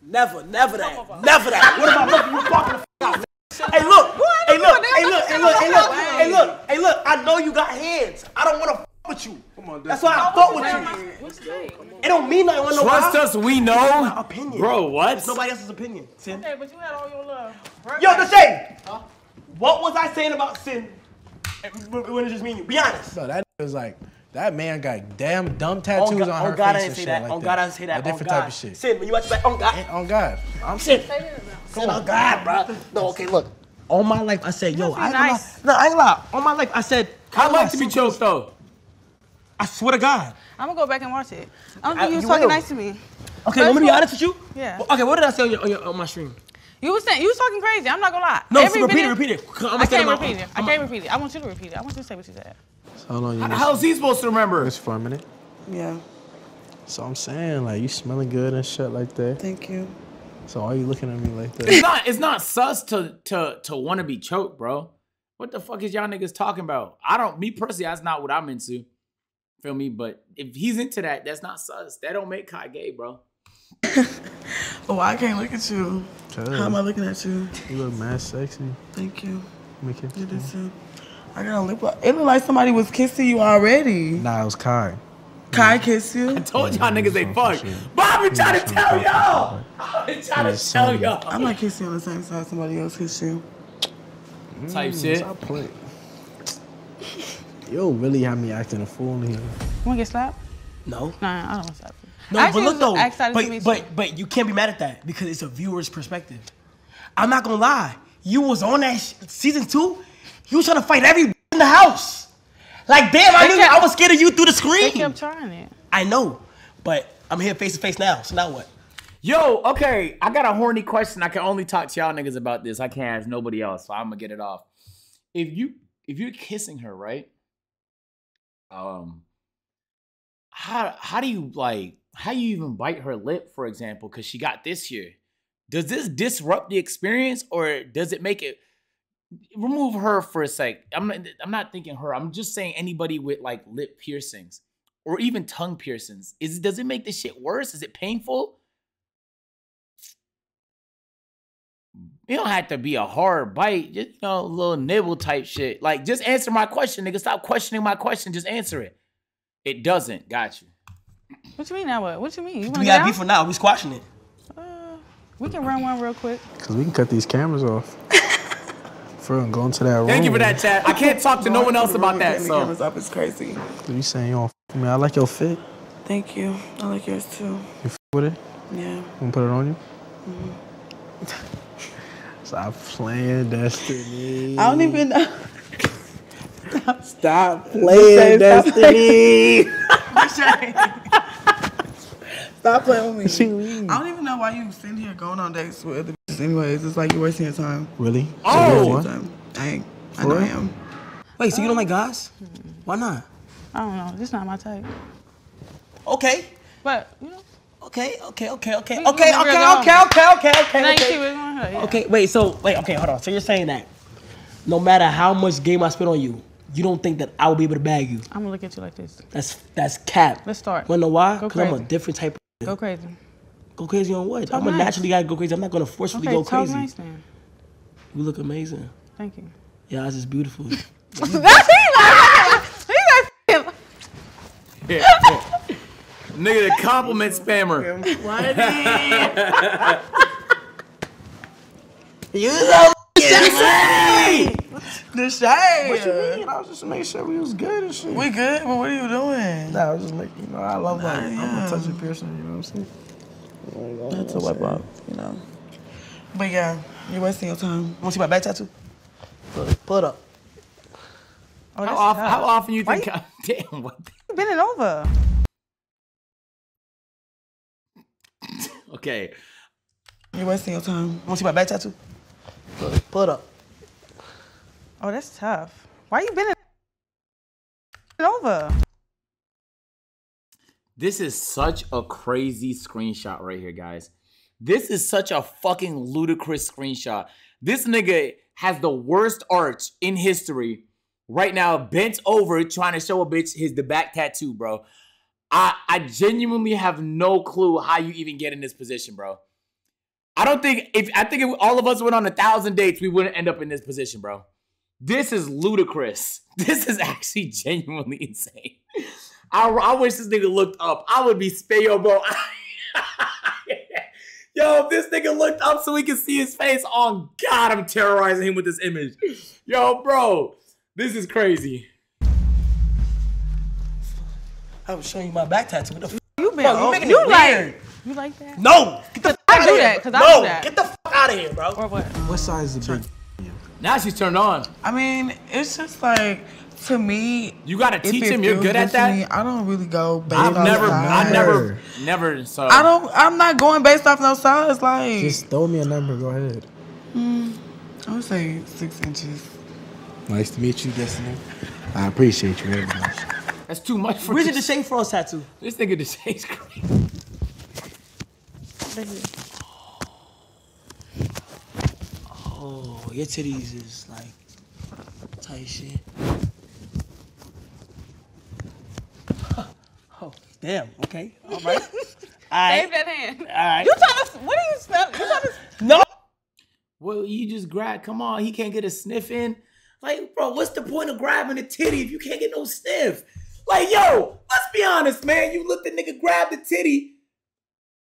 Never, never that. Never that. What about fucking you fucking the f- out? Hey, look. Hey, look. Hey, look. Hey, look. Hey, look. Hey, look. Hey, look. I know you got hands. I don't want to f- with you. Come on, That's why I fuck with you. It don't mean nothing. Wanna Trust us, we know. Opinion. Bro, what? It's nobody else's opinion. Sin. Okay, but you had all your love. Yo, Deshae. What was I saying about sin? When it just mean you? Be honest. No, that was like that man got damn dumb tattoos on, on, God, her on God, face I didn't and say shit that. like on that. God, I didn't say that. A different on type God. of shit. Sin, when you watch back, on God. On God. I'm Sin. Sin, on God, bro. No, okay, look. All my life, I said, yo, I ain't gonna lie. No, I ain't lie. All my life, I said, I like to be choked though. I swear to God. I'm gonna go back and watch it. I don't I- think you was talking will. nice to me. Okay, First want me to be honest with you? Yeah. Well, Okay, what did I say on, your, on, your, on my stream? You was saying you was talking crazy. I'm not gonna lie. No, Every so repeat it, repeat it. I'm gonna I say can't repeat it. I I'm can't repeat it. I want you to repeat it. I want you to say what you said. How long you How- How's he supposed to remember? Just for a minute. Yeah. So I'm saying, like, you smelling good and shit like that. Thank you. So why you looking at me like that? It's not it's not sus to to to want to be choked, bro. What the fuck is y'all niggas talking about? I don't me personally, that's not what I'm into. Feel me? But if he's into that, that's not sus. That don't make Kai gay, bro. [LAUGHS] Oh, I can't look at you. Cuz. How am I looking at you? You look mad sexy. Thank you. Make it. You do too. I got a lip. It looked like somebody was kissing you already. Nah, it was Kai. Kai kissed you? I told y'all niggas they fuck. But I've been trying to tell y'all. I've been trying to tell y'all. I'm not kissing you on the same side somebody else kissed you. Type mm, shit. Stop playing. Yo, really had me acting a fool in here. You wanna get slapped? No. Nah, I don't wanna slap you. No, I but look though, excited to meet but, you. but but you can't be mad at that because it's a viewer's perspective. I'm not gonna lie, you was on that sh- season two. You was trying to fight every in the house. Like damn, I They knew kept- I was scared of you through the screen. They kept trying it. I know, but I'm here face to face now. So now what? Yo, okay, I got a horny question. I can only talk to y'all niggas about this. I can't ask nobody else, so I'm gonna get it off. If you if you're kissing her, right? Um, how how do you like how you even bite her lip, for example, because she got this here? Does this disrupt the experience, or does it make it? Remove her for a sec. I'm not. I'm not thinking her. I'm just saying anybody with like lip piercings or even tongue piercings. Is does it make the shit worse? Is it painful? You don't have to be a hard bite, just you know, a little nibble type shit. Like, just answer my question, nigga. Stop questioning my question. Just answer it. It doesn't. Got you. What you mean now? What? What you mean? You wanna We get got beef for now. We squashing it. Uh, we can run one real quick. Cause we can cut these cameras off. [LAUGHS] For real, go into that room. Thank you for that, chat. I can't talk to no one else about that. So cameras up is crazy. What you saying? You don't f- me? I like your fit. Thank you. I like yours too. You f- with it? Yeah. You gonna put it on you? Mm-hmm. [LAUGHS] Stop playing Destiny. I don't even know. [LAUGHS] Stop [LAUGHS] playing Destiny. Stop playing with me. I don't even know why you sitting here going on dates with other bitches. Anyways, it's like you're wasting your time. Really? Oh! wasting your time. I ain't. I know I am. Wait, so you don't like guys? Why not? I don't know. This not my type. Okay. But you know. Okay, okay, okay, okay, We- okay, we- okay, okay, okay, okay, okay, you okay. see what's going on, yeah. Okay, wait, so wait, okay, hold on. So you're saying that no matter how much game I spit on you, you don't think that I will be able to bag you? I'm gonna look at you like this. That's that's cap. Let's start. Wanna know why? Because I'm a different type. Of Go crazy. Go crazy on what? Talk I'm a nice. naturally guy. Go crazy. I'm not gonna forcefully Okay, go talk crazy. nice then. You look amazing. Thank you. Your eyes is beautiful. [LAUGHS] [LAUGHS] Nigga, the compliment spammer. [LAUGHS] you so Deshae. What you mean? I was just making sure we was good and shit. We good, but what are you doing? Nah, I was just making, you know, I love like, I'm gonna touch a piercing, you know what I'm saying? That's a wipe off, you know. But yeah, you're wasting your time. Want to see my back tattoo? Pull it, pull it up. Oh, How often, how often you Why think? [LAUGHS] I, damn, what? you [LAUGHS] bending over? [LAUGHS] Okay. You're wasting your time. Want to see my back tattoo? Pull it up. Oh, that's tough. Why you it over? This is such a crazy screenshot right here, guys. This is such a fucking ludicrous screenshot. This nigga has the worst arch in history right now, bent over trying to show a bitch his the back tattoo, bro. I I genuinely have no clue how you even get in this position, bro. I don't think if I think if all of us went on a thousand dates, we wouldn't end up in this position, bro. This is ludicrous. [LAUGHS] This is actually genuinely insane. I, I wish this nigga looked up. I would be spayo, bro. [LAUGHS] Yo, if this nigga looked up so we can see his face, oh God, I'm terrorizing him with this image. Yo, bro, this is crazy. I was showing you my back tattoo. What the f- You been Bro, you making you it like weird. you like that? No! Get the f- I out do of that, here. 'cause I no, do that. get the f- out of here, bro. Or what? What size is the big? Now she's turned on. I mean, it's just like to me. You gotta if teach it him. You're feels good at to that? me, I don't really go based I've off never. I never, never. So I don't. I'm not going based off no size. Like Just throw me a number. Go ahead. mm, I would say six inches. Nice to meet you, Destiny. I appreciate you very much. That's too much for Where's your this. Deshae Frost tattoo? This nigga Deshae's crazy. Oh, your titties is like tight shit. [LAUGHS] oh, damn. Okay. All right. [LAUGHS] All right. Save that hand. All right. You trying to? What are you smell? You trying [LAUGHS] to? No. Well, you just grab. Come on, he can't get a sniff in. Like, bro, what's the point of grabbing a titty if you can't get no sniff? Like, yo, let's be honest, man. You let the nigga grab the titty.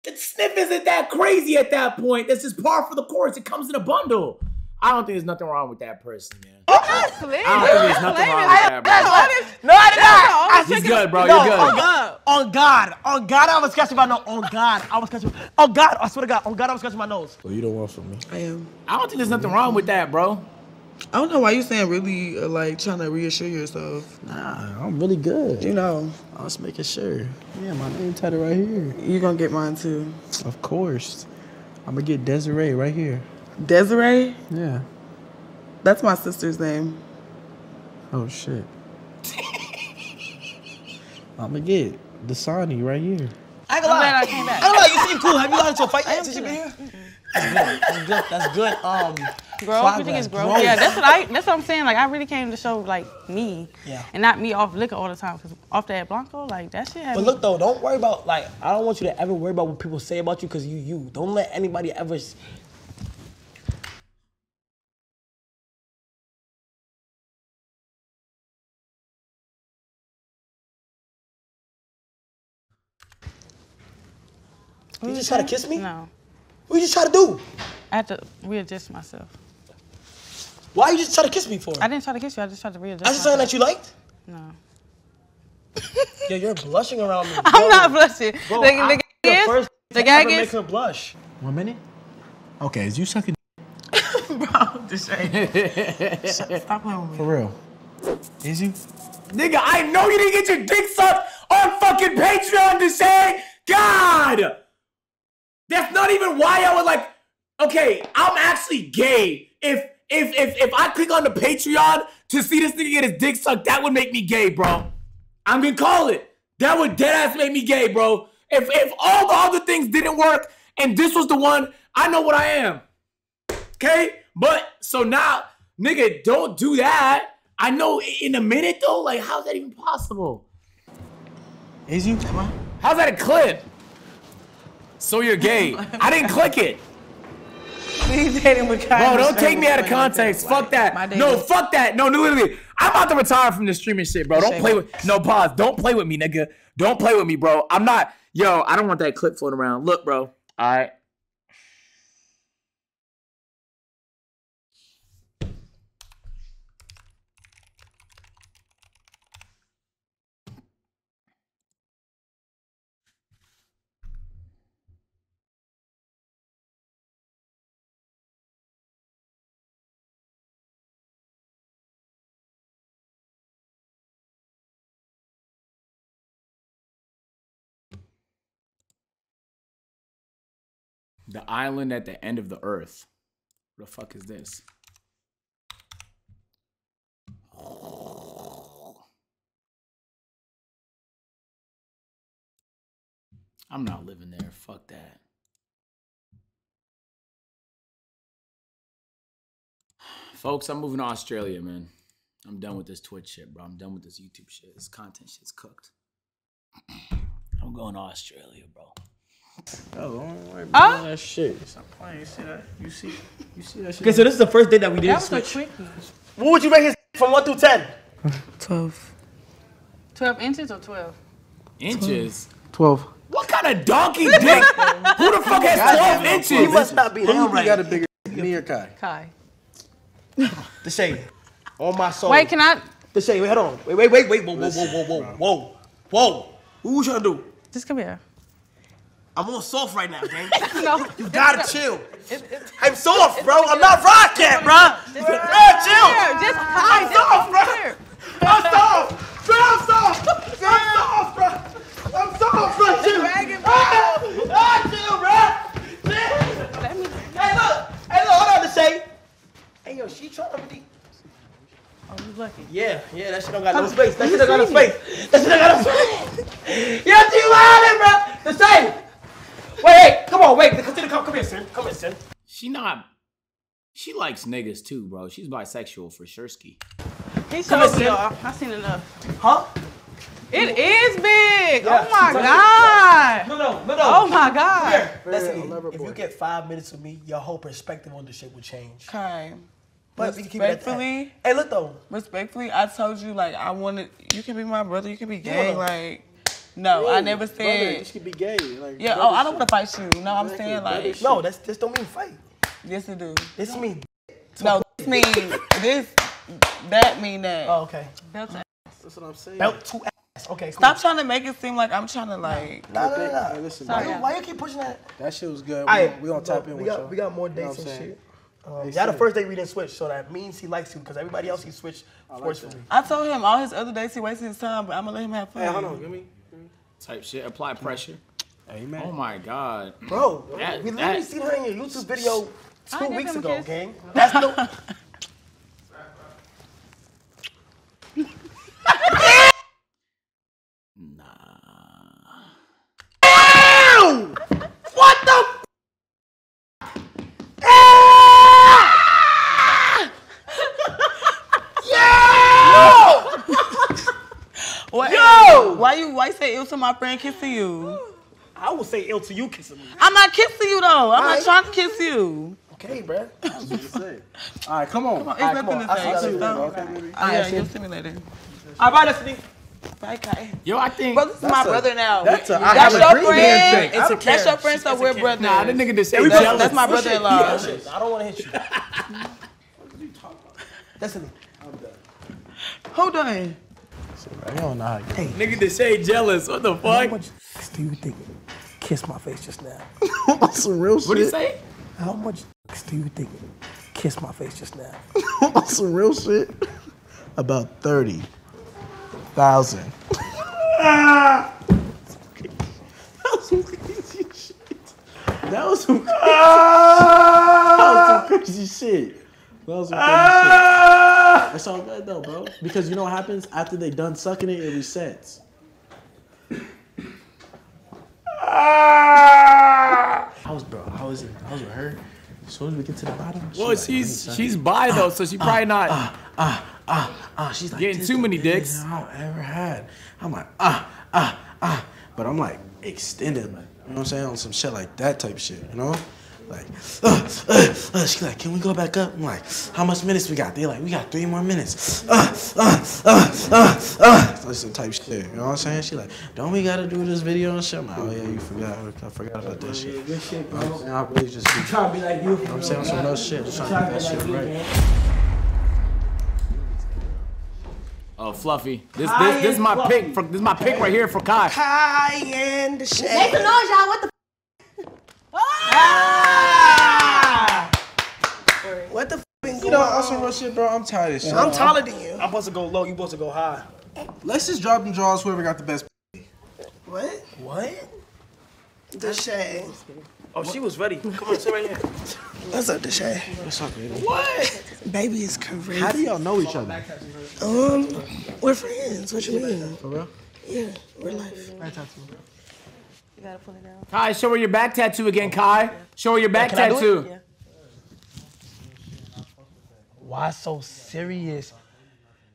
The sniff isn't that crazy at that point. That's just par for the course. It comes in a bundle. I don't think there's nothing wrong with that person, man. I don't think there's nothing wrong with that, bro. No, I did not. I He's good, bro. No, You're good. On God. On God. On God, I was scratching my nose. On God, I was scratching. On God, I swear to God. On God, I was scratching my nose. So you don't want from me? I am. I don't think there's nothing wrong with that, bro. I don't know why you saying really uh, like trying to reassure yourself. Nah, I'm really good. You know, I was making sure. Yeah, my name tatted right here. you gonna get mine too. Of course. I'm gonna get Desiree right here. Desiree, Yeah. that's my sister's name. Oh shit. I'm gonna get Dasani right here. I ain't gonna lie. I came back. I ain't gonna lie. You seem cool. Have you gotten into a fight yet since you been here? That's good. That's good. That's good. Um, Growth, you think it's growth? Yeah, that's what I. That's what I'm saying. Like I really came to show like me, Yeah. and not me off liquor all the time. Cause off that Blanco, like that shit. Had But me- look though, don't worry about like I don't want you to ever worry about what people say about you because you you. Don't let anybody ever. You just try to kiss me? No, What you just try to do? I had to readjust myself. Why you just try to kiss me for? I didn't try to kiss you. I just tried to readjust. That's just something that you liked? No. Yeah, you're blushing around me. [LAUGHS] I'm not blushing. Bro, the, I'm the, the gag is, first the to gag ever is, make her blush. One minute? Okay, is you sucking [LAUGHS] Bro, Deshae. [LAUGHS] Stop playing with me. for real? Is you? Nigga, I know you didn't get your dick sucked on fucking Patreon to say, God! That's not even why I would like, okay, I'm actually gay. If if if if I click on the Patreon to see this nigga get his dick sucked, that would make me gay, bro. I'm gonna call it. That would dead ass make me gay, bro. If if all the other things didn't work and this was the one, I know what I am. Okay? But so now, nigga, don't do that. I know in a minute though, like how's that even possible? Is you? Come on? How's that a clip? So you're gay. [LAUGHS] I didn't click it. [LAUGHS] Please dating with Bro, don't take me out of context. Fuck that. No, fuck that. No, no, literally. I'm about to retire from the streaming shit, bro. Don't play with no pause. Don't play with me, nigga. Don't play with me, bro. I'm not, yo, I don't want that clip floating around. Look, bro. All right. The island at the end of the earth. What the fuck is this? I'm not living there. Fuck that. Folks, I'm moving to Australia, man. I'm done with this Twitch shit, bro. I'm done with this YouTube shit. This content shit's cooked. [CLEARS THROAT] I'm going to Australia, bro. Oh, don't worry Huh? about that shit. Stop playing. You see that? You see? You see that shit? Okay, so this is the first day that we did That was a switch. quickie. What would you rate his from one through ten? 12. 12 inches or 12? Inches? Twelve. What kind of donkey dick? [LAUGHS] Who the fuck has 12 inches? He must not be Who you down think right. got a bigger [LAUGHS] me or Kai? Kai. Deshae. On my soul. Wait, can I? Deshae. Wait, hold on. Wait, wait, wait, wait. Whoa, whoa, whoa, whoa, whoa, whoa, whoa. What you trying to do? Just come here. I'm on soft right now, gang. [LAUGHS] No. You gotta chill. I'm soft, bro. I'm not rock cat, bro. Just Bro, chill. Just I'm just soft, bro. I'm soft. Bro, I'm soft. Bro, I'm soft, bro. I'm soft, bro. Chill. Ah, ah, chill, bro. Chill. Hey, look. Hey, look. Hold on, Deshae. Hey, yo, she trying to be. Oh, you lucky. Yeah, yeah, that shit don't got no space. That shit don't got no space. That shit don't got no space. Yeah, you wildin', bro. The same. Wait, wait, come on, wait. Continue, come, come here, son. Come here, son. She not. She likes niggas too, bro. She's bisexual for sure. Ski. He Come showed here, me, son. y'all. I seen enough. Huh? It is big. Yeah, oh my she- god. No, no, no, no. Oh my Come god. here. Listen, if you get five minutes with me, your whole perspective on the shit will change. Okay. But we keep it at that. respectfully, Hey, look though. respectfully, I told you like I wanted. You can be my brother. You can be gay. wanna- Like, no, I never Brother, said. She could be gay. Like, Yeah. Oh, I don't want to fight you. No, I'm Exactly, saying like. shit. No, that's this don't mean fight. Yes, it do. This mean. No, this mean this. That mean that. Oh, okay. Belt to That's what I'm saying. Belt to ass. Okay, cool. Stop trying to make it seem like I'm trying to like. Nah, nah, nah, nah. Hey, listen, Why, you, why you keep pushing that? That shit was good. All We, gonna tap in we with got, y'all. We got more You know dates and saying? shit. Um, They y'all the first day we didn't switch, so that means he likes you because everybody else he switched forcefully. I told him all his other dates he wasted his time, but I'm gonna let him have fun. Hey, hold on. Give me. Type shit. Apply pressure. Hey, man. Oh my god. Bro, That- we literally that- seen her in your YouTube video two weeks ago, kiss. gang. [LAUGHS] That's no. Ew! What the? Ah! What, Yo! Why you? Why you say ill to my friend kissing you? I will say ill to you kissing me. I'm not kissing you though. I'm Alright. not trying to kiss you. Okay, bruh. All right, come on. Come on, it's Alright, nothing come on. to I'll say. see y'all later. Okay, baby. Oh, yeah, you'll see me later. All right, bye, Destiny. Bye, Kai. Yo, I think. Bro, this is my a- brother now. that's a- I that's have your dream friend. handshake. I don't That's your friend, so we're brothers. Nah, that nigga just say Hey, we jealous. That's my brother-in-law. I don't want to hit you. [LAUGHS] Destiny. Who done? You don't know how to get Nigga just say jealous. What the fuck? How much do you think kissed my face just now? [LAUGHS] some real shit. What do you say? How much do you think kissed my face just now? [LAUGHS] some real shit. About thirty thousand. Ah! That was some crazy shit. That was that was some crazy shit. That was some crazy shit. [LAUGHS] It's all good though, bro. Because you know what happens after they done sucking it, it resets. How was bro? How was it? How was with her? As soon as we get to the bottom, she Well, like, she's "Let she's it." bi though, so she probably not. ah, ah, ah. She's like Getting too many biggest dicks." I've ever had. I'm like ah, ah, ah. But I'm like extended, you know what I'm saying, on some shit like that type shit, you know. Like, uh, uh, uh, she like, can we go back up? I'm like, how much minutes we got? They like, we got three more minutes. Uh, uh, uh, uh, uh. Like some type shit. You know what I'm saying? She like, don't we gotta do this video and shit? I'm like, oh yeah, you forgot. I forgot about that shit. Good shit, You know what I'm bro. saying? I really just be, Trying to be like you. you know what I'm saying? On some real shit. Just trying to get that shit right. Oh, Fluffy. This this this is my pick. For, this is my pick right here for Kai. Kai and the shit. Make some noise, y'all. What the? Ah! What the f been You going know, on? on some real shit, bro. I'm tired of shit. I'm taller than you. I'm supposed to go low. You supposed to go high. Let's just drop them draws. Whoever got the best. What? What? Deshae. Oh, she was ready. Come on, sit right here. What's up, Deshae? What's up, baby? What? Baby is crazy. How do y'all know each other? Um, we're friends. What you mean? For real? Yeah, real life. I talk to You gotta pull it down. Kai, show her your back tattoo again, Kai. Show her your back can I do it? tattoo. Yeah. Why so serious?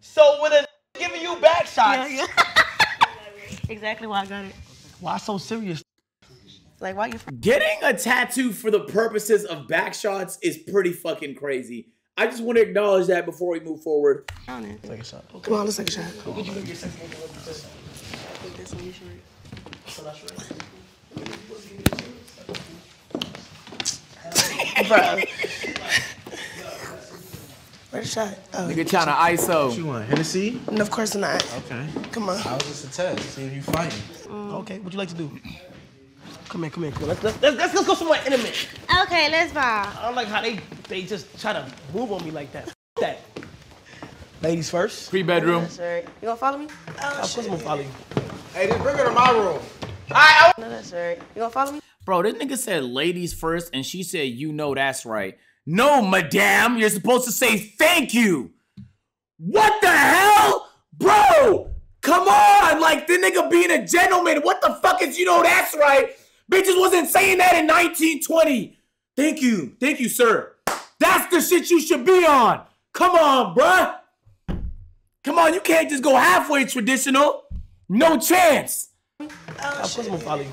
So when a giving you back shots, Yeah, [LAUGHS] Exactly why I got it. why so serious? Like, why you? Getting a tattoo for the purposes of back shots is pretty fucking crazy. I just want to acknowledge that before we move forward. Take a shot. Come on, let's take a shot. Bro. [LAUGHS] Where's the shot? Oh. Nigga trying to ISO. What you want? Hennessy? And of course not. Okay. Come on. I was just a test. See if you fighting. Mm. Okay, what you like to do? Come here, come here, come here. Let's, let's, let's, let's, let's go somewhere intimate. Okay, let's ball. I don't like how they they just try to move on me like that. That. Ladies first. Three bedroom. Sir, you gonna follow me? of course I'm gonna follow you. Hey, just bring her to my room. No, that's right. You gonna follow me? Bro, this nigga said ladies first, and she said, you know that's right. No, madame, you're supposed to say thank you. What the hell? Bro, come on. Like, the nigga being a gentleman. What the fuck is you know that's right? Bitches wasn't saying that in 1920. Thank you. Thank you, sir. That's the shit you should be on. Come on, bruh. Come on, you can't just go halfway traditional. No chance. Oh, of course I'm gonna follow you.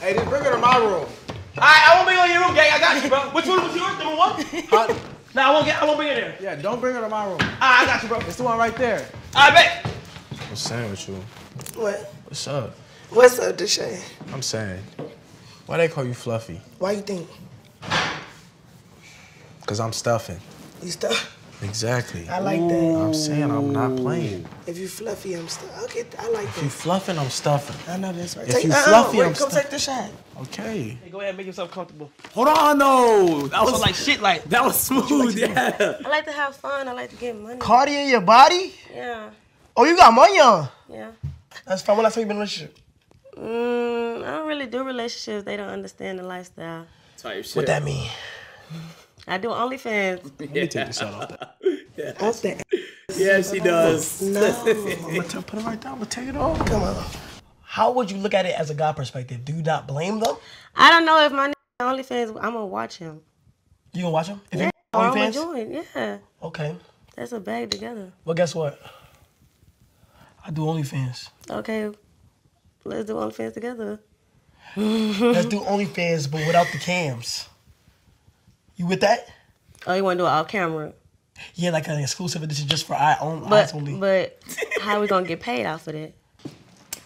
Hey, just bring her to my room. Alright, I won't bring her in your room, gang. I got you, bro. Which one was yours? Number one? Nah, I won't get. I won't bring her there. Yeah, don't bring her to my room. Alright, I got you, bro. It's the one right there. I bet. I'm saying with you. What? What's up? What's up, Deshae? I'm saying. Why they call you Fluffy? Why you think? Cause I'm stuffing. You stuff? Exactly. I like that. I'm saying I'm not playing. If you fluffy, I'm stuff. Okay, I like If that. you fluffing, I'm stuffing. I know that's right. If Take, you uh-uh, fluffy, wait, I'm come stuff- take the shot. Okay. Hey, go ahead, and make yourself comfortable. Hold on, though. That So was like shit, like that was smooth. Yeah. I like to have fun. I like to get money. Cardi in your body? Yeah, Oh, you got money on. yeah. That's fine. When last time you been in a relationship? Mm, I don't really do relationships. They don't understand the lifestyle. Type shit. What that mean? I do OnlyFans. [LAUGHS] Let me take this out off that. [LAUGHS] Off that. Yeah, she oh, does. No. [LAUGHS] I'm gonna t- put it right down. I'm gonna take it off. Come on. How would you look at it as a guy perspective? Do you not blame them? I don't know if my nigga OnlyFans. I'm gonna watch him. You gonna watch him? If Yeah, you I'm OnlyFans? gonna join. Yeah, Okay. that's a bag together. Well, guess what? I do OnlyFans. Okay, let's do OnlyFans together. Let's do OnlyFans, but without the cams. You with that? Oh, you want to do it off camera? Yeah, like an exclusive edition just for eye own But eyes only. but [LAUGHS] how are we gonna get paid off of that?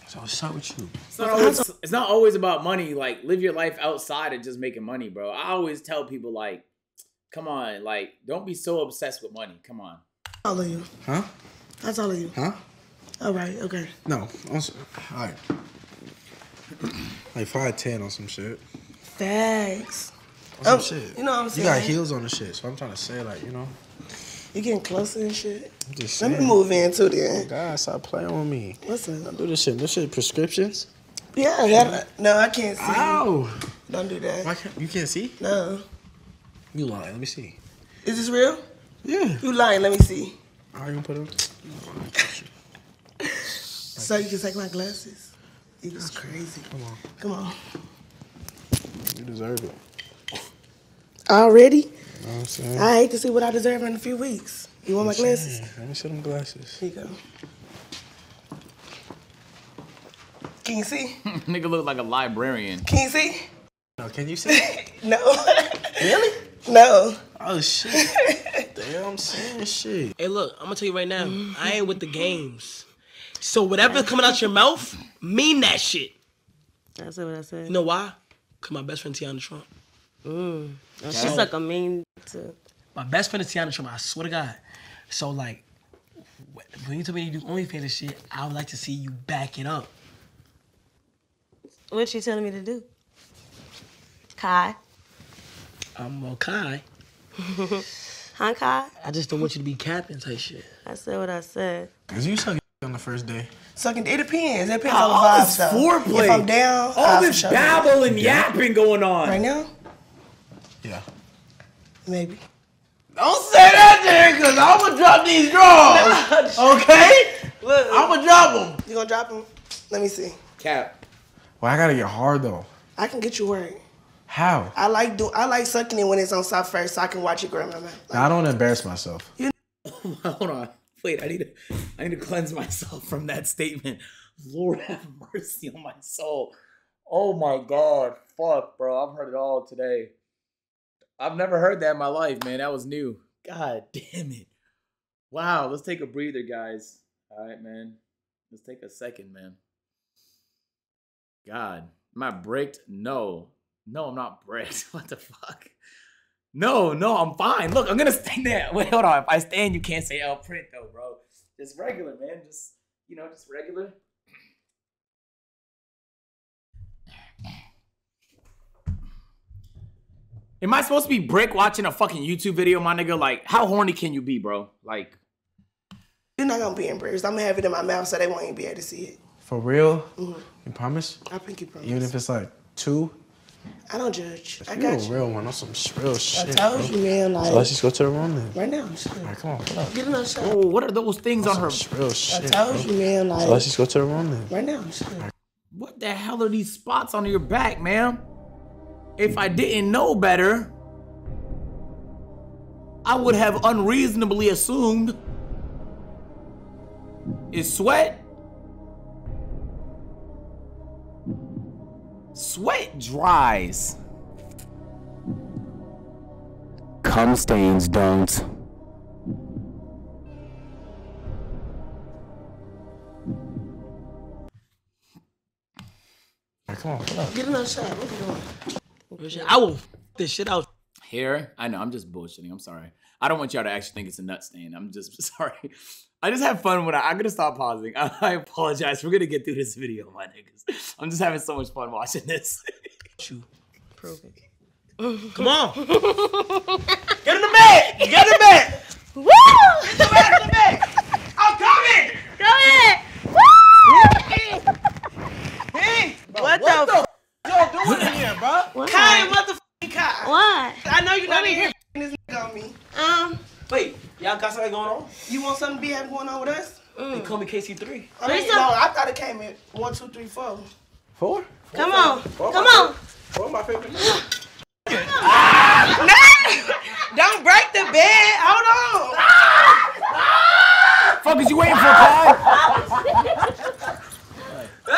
So what's up with you? It's not, always, it's not always about money. Like, live your life outside of just making money, bro. I always tell people, like, come on, like, don't be so obsessed with money. Come on. All of you. Huh? That's all of you. Huh? All right. Okay. No. On some, all right. [CLEARS THROAT] Like five ten on some shit. Thanks. Oh, some Oh, shit. you know what I'm You got heels on the shit, so I'm trying to say like you know. You getting closer and shit. I'm just Let me move in too then. Oh, God, stop playing with me. Listen. Don't do this shit. This shit prescriptions. Yeah. That, no, I can't see. Ow. Don't do that. Why can't you can't see? No. You lying? Let me see. Is this real? Yeah. You lying? Let me see. How you gonna put it? [LAUGHS] So you can take my glasses. You was crazy. Come on. Come on. You deserve it. Already? You know what I'm saying? I hate to see what I deserve in a few weeks. You want my I'm saying, glasses? Let me see them glasses. Here you go. Can you see? [LAUGHS] Nigga look like a librarian. Can you see? No, can you see? [LAUGHS] No. Really? No. Oh shit. Damn, I'm saying shit. Hey, look, I'm gonna tell you right now, I ain't with the games. So whatever's coming out your mouth, mean that shit. That's what I said. You know why? Cause my best friend Tiana Trump. Mm. Oh, she suck a mean too. My best friend is Tiana Trump. I swear to God. So like, when you tell me you do OnlyFans and shit, I would like to see you back it up. What she telling me to do? Kai. I'm okay. [LAUGHS] Huh, Kai? I just don't want you to be capping type shit. I said what I said. Cause you sucking on the first day? Sucking. It depends. It depends All on the vibes. this though. foreplay. If I'm down, All I'll this for sure. babble and yapping going on. Right now? Yeah. Maybe. Don't say that there, cause I'ma drop these drawers. [LAUGHS] okay? Look, I'ma drop them. You gonna drop them? Let me see. Cap. Well, I gotta get hard though. I can get you worried. How? I like do. I like sucking it when it's on soft first, so I can watch it grow in my mouth. Now, I don't wanna embarrass myself. [LAUGHS] Hold on. Wait, I need to I need to cleanse myself from that statement. Lord have mercy on my soul. Oh my god. Fuck, bro. I've heard it all today. I've never heard that in my life, man. That was new. God [LAUGHS] damn it. Wow, let's take a breather, guys. All right, man. Let's take a second, man. God. Am I bricked? No. No, I'm not bricked. [LAUGHS] What the fuck? No, no, I'm fine. Look, I'm gonna stand there. [LAUGHS] Wait, hold on. If I stand, you can't say L print though, bro. Just regular, man. Just you know, just regular. Am I supposed to be brick watching a fucking YouTube video, my nigga? Like, how horny can you be, bro? Like, You're not gonna be embarrassed. I'm gonna have it in my mouth so they won't even be able to see it. For real? Mhm. You promise? I think you promise. Even if it's like two? I don't judge. I You got a you. real one on some real shit. told bro. you, man, like- so let's just go to the room then. Right now. Shit. All right, come on, pull up. Get another shot. oh, what are those things on her? Real shit. told bro. you, man, like- so let's just go to the room then. Right now. Shit. What the hell are these spots on your back, man? If I didn't know better, I would have unreasonably assumed it's sweat. Sweat dries. Cum stains don't. Come on, pull up. Get another shot. What are you doing? I will f- this shit out. Here, I know I'm just bullshitting. I'm sorry. I don't want y'all to actually think it's a nut stain. I'm just [LAUGHS] sorry. I just have fun when I, I'm gonna stop pausing. I, [LAUGHS] I apologize. We're gonna get through this video, my niggas. [LAUGHS] I'm just having so much fun watching this. Prove it. Come on. Get in the bed. Get in the bed. Woo! Get the bed in the bed. I'm coming. Go ahead. Woo! Hey, What, what the? the f- y'all doing in here, bro? [LAUGHS] What? Kai, motherfucking Kai. What? I know you're not in here this nigga on me. Um, Wait, y'all got something going on? You want something to be having going on with us? They call me KC3. I mean, There's no, I thought it came in one, two, three, four. Four? come on. Four Come on. favorite- Four my favorite. [LAUGHS] Don't break the bed. Hold on. Fuck is you waiting for, Kai? [LAUGHS]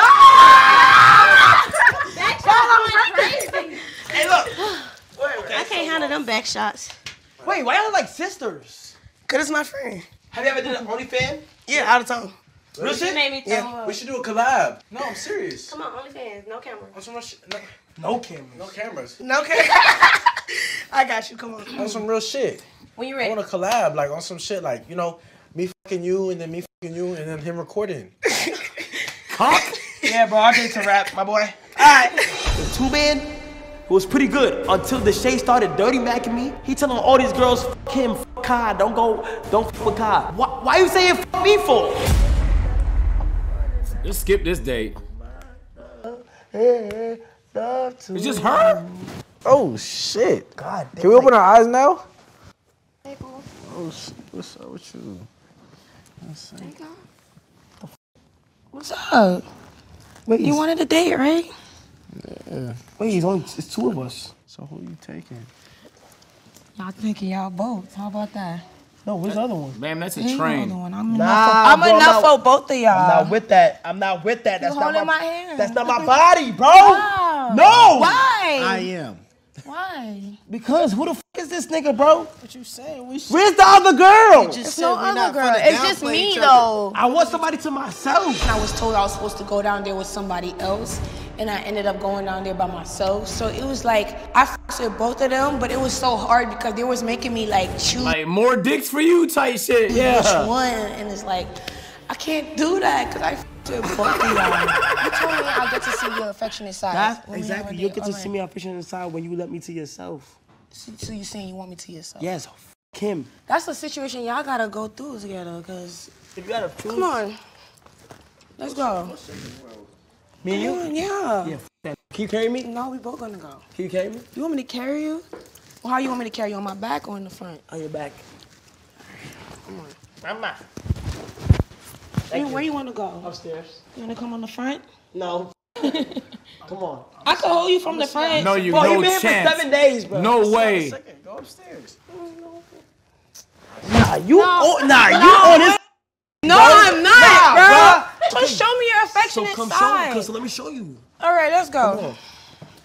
Back shot crazy. Hey, look. [GASPS] I can't handle them back shots. Wait, why y'all like sisters? Cause it's my friend. Have you ever done an OnlyFans? Yeah, all the time. Real shit? made me throw Yeah. up. We should do a collab. No, I'm serious. Come on, OnlyFans, no camera. On some real shit. No, No camera. no cameras. No, [LAUGHS] cameras. I got you. Come on. On some real shit. When you I ready? want to collab, like on some shit, like you know, me fucking you, and then me fucking you, and then him recording. [LAUGHS] Huh? [LAUGHS] Yeah, bro, I get to rap, my boy. Alright. The two man it was pretty good until Deshae started dirty macking me. He telling all these girls, fuck him, fuck Kai, don't go, don't fuck with Kai. Why, why you saying fuck me for? Just skip this date. It's just her. Oh shit! God damn. Can we open our eyes now? Oh shit! What's up with you? What's up? Wait, You wanted a date, right? Yeah. wait, it's only it's two of us. So who you taking? Y'all thinking y'all both. How about that? No, where's the other one? Ma'am, that's a Ain't no train. other one. I'm Nah, enough, for, I'm bro, I'm enough not- for both of y'all. I'm not with that. I'm not with that. That's You not my, my hand. That's not my body, bro. Wow. No. Why? I am. Why? Because who the fuck is this nigga, bro? What you saying? We Where's the other girl? It's no other girl. It's just me though. I want somebody to myself. I was told I was supposed to go down there with somebody else, and I ended up going down there by myself. So it was like I f***ed with both of them, but it was so hard because they was making me like choose Like more dicks for you type shit. Yeah. which one, and it's like I can't do that because I f***ed with both of y'all. You told me I'll get to see your affectionate side. That's when we have exactly. You date. get to Alright. see me official side when you let me to yourself. So, so you saying you want me to yourself? Yes, oh, f- him. That's the situation y'all gotta go through together. Cause If you gotta choose. come on, Let's go. Me and you? Mm, yeah. Yeah. That. Can you carry me? No, we both gonna go. Can you carry me? You want me to carry you? Well, how you want me to carry you on my back or in the front? On your back. Come on. Mama. Hey, where you want to go? Upstairs. You want to come on the front? No. [LAUGHS] Come on. I can hold you from the front. No, you Bro, no you been here for chance. seven days, bro. No way. Go upstairs. Nah, you. Oh, nah, you No, on this. No, Bro, I'm not, nah, bro. bruh. Just show me your affectionate So affectionate come show side. me, cause let me show you. All right, let's Come go. on.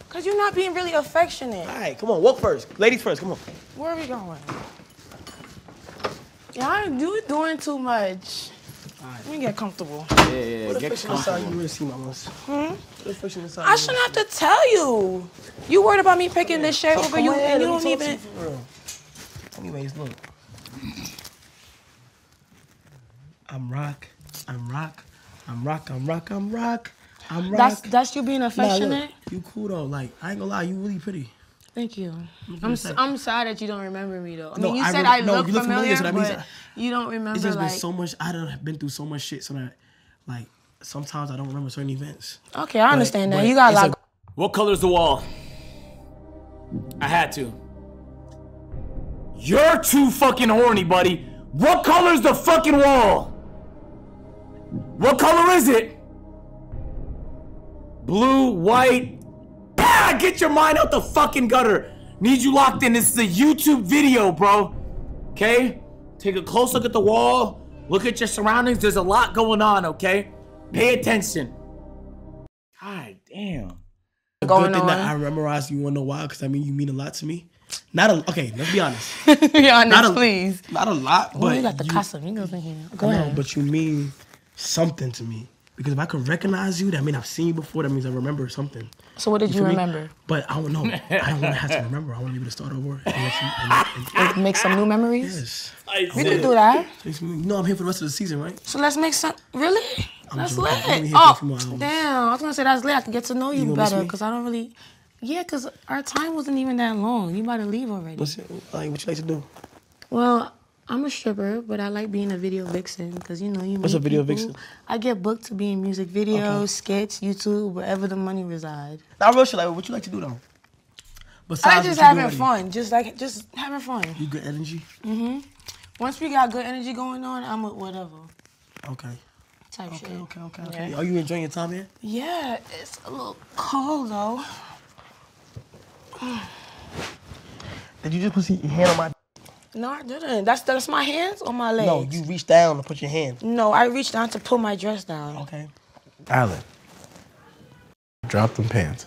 Cause you're not being really affectionate. All right, come on. Walk first. Ladies first. Come on. Where are we going? Y'all you doing too much. Let me get comfortable. Yeah, yeah, What get affectionate side you comfortable. really see, mamas? Hmm? What affectionate side? I shouldn't have to tell you. You worried about me picking this shirt So over you, on, and you let don't talk to even. you for. Anyways, look. I'm rock. I'm rock. I'm rock. I'm rock. I'm rock. I'm rock. That's that's you being Nah, look, affectionate. you cool though. Like I ain't gonna lie, you really pretty. Thank you. You I'm say- s- I'm sad that you don't remember me though. I No, mean, you I said rem- I no, look you look familiar, familiar, so that means but that- you don't remember It's just like. been so much. I done been through so much shit, so that like sometimes I don't remember certain events. okay, I But- understand that. You got a it's lot. What color's the wall? I had to. You're too fucking horny, buddy. What color's the fucking wall? What color is it? Blue, white. Ah, get your mind out the fucking gutter. Need you locked in. This is a YouTube video, bro. Okay? Take a close look at the wall. Look at your surroundings. There's a lot going on, okay? Pay attention. God damn. A Going good thing that on. I memorized you wanna know why? Because I mean you mean a lot to me. Not a okay, let's be honest. [LAUGHS] Be honest, Not a- please. Not a lot, but you got the you- Casamigos in here. Go know, ahead. but you mean something to me. Because if I could recognize you, that means I've seen you before. That means I remember something. So what did you feel me? remember? But I don't know. I don't want to have to remember. I want to be able to start over. And let you, and, and, Like, make some new memories. yes. We can do that. You know I'm here for the rest of the season, right? So let's make some. Really? I'm that's joking. lit. I'm only here for a Oh, few more hours. damn! I was gonna say that's lit. I can get to know you, You better because I don't really. Yeah, because our time wasn't even that long. You about to leave already. What's it, like, what you like to do? Well, I'm a stripper, but I like being a video vixen because you know you. What's a video people. vixen? I get booked to be in music videos, skits, YouTube, wherever the money reside. Now, real shit, like, what you like to do though? I Besides just what you do having already? fun, just like just having fun. You good energy? hmm Once we got good energy going on, I'm with whatever Okay. type shit. Okay, okay, okay, Yeah. okay. Are you enjoying your time here? Yeah, it's a little cold though. Did you just put your hand on my? No, I didn't. That's that's my hands or my legs. No, you reached down to put your hand. No, I reached down to pull my dress down. Okay. Alan, drop them pants.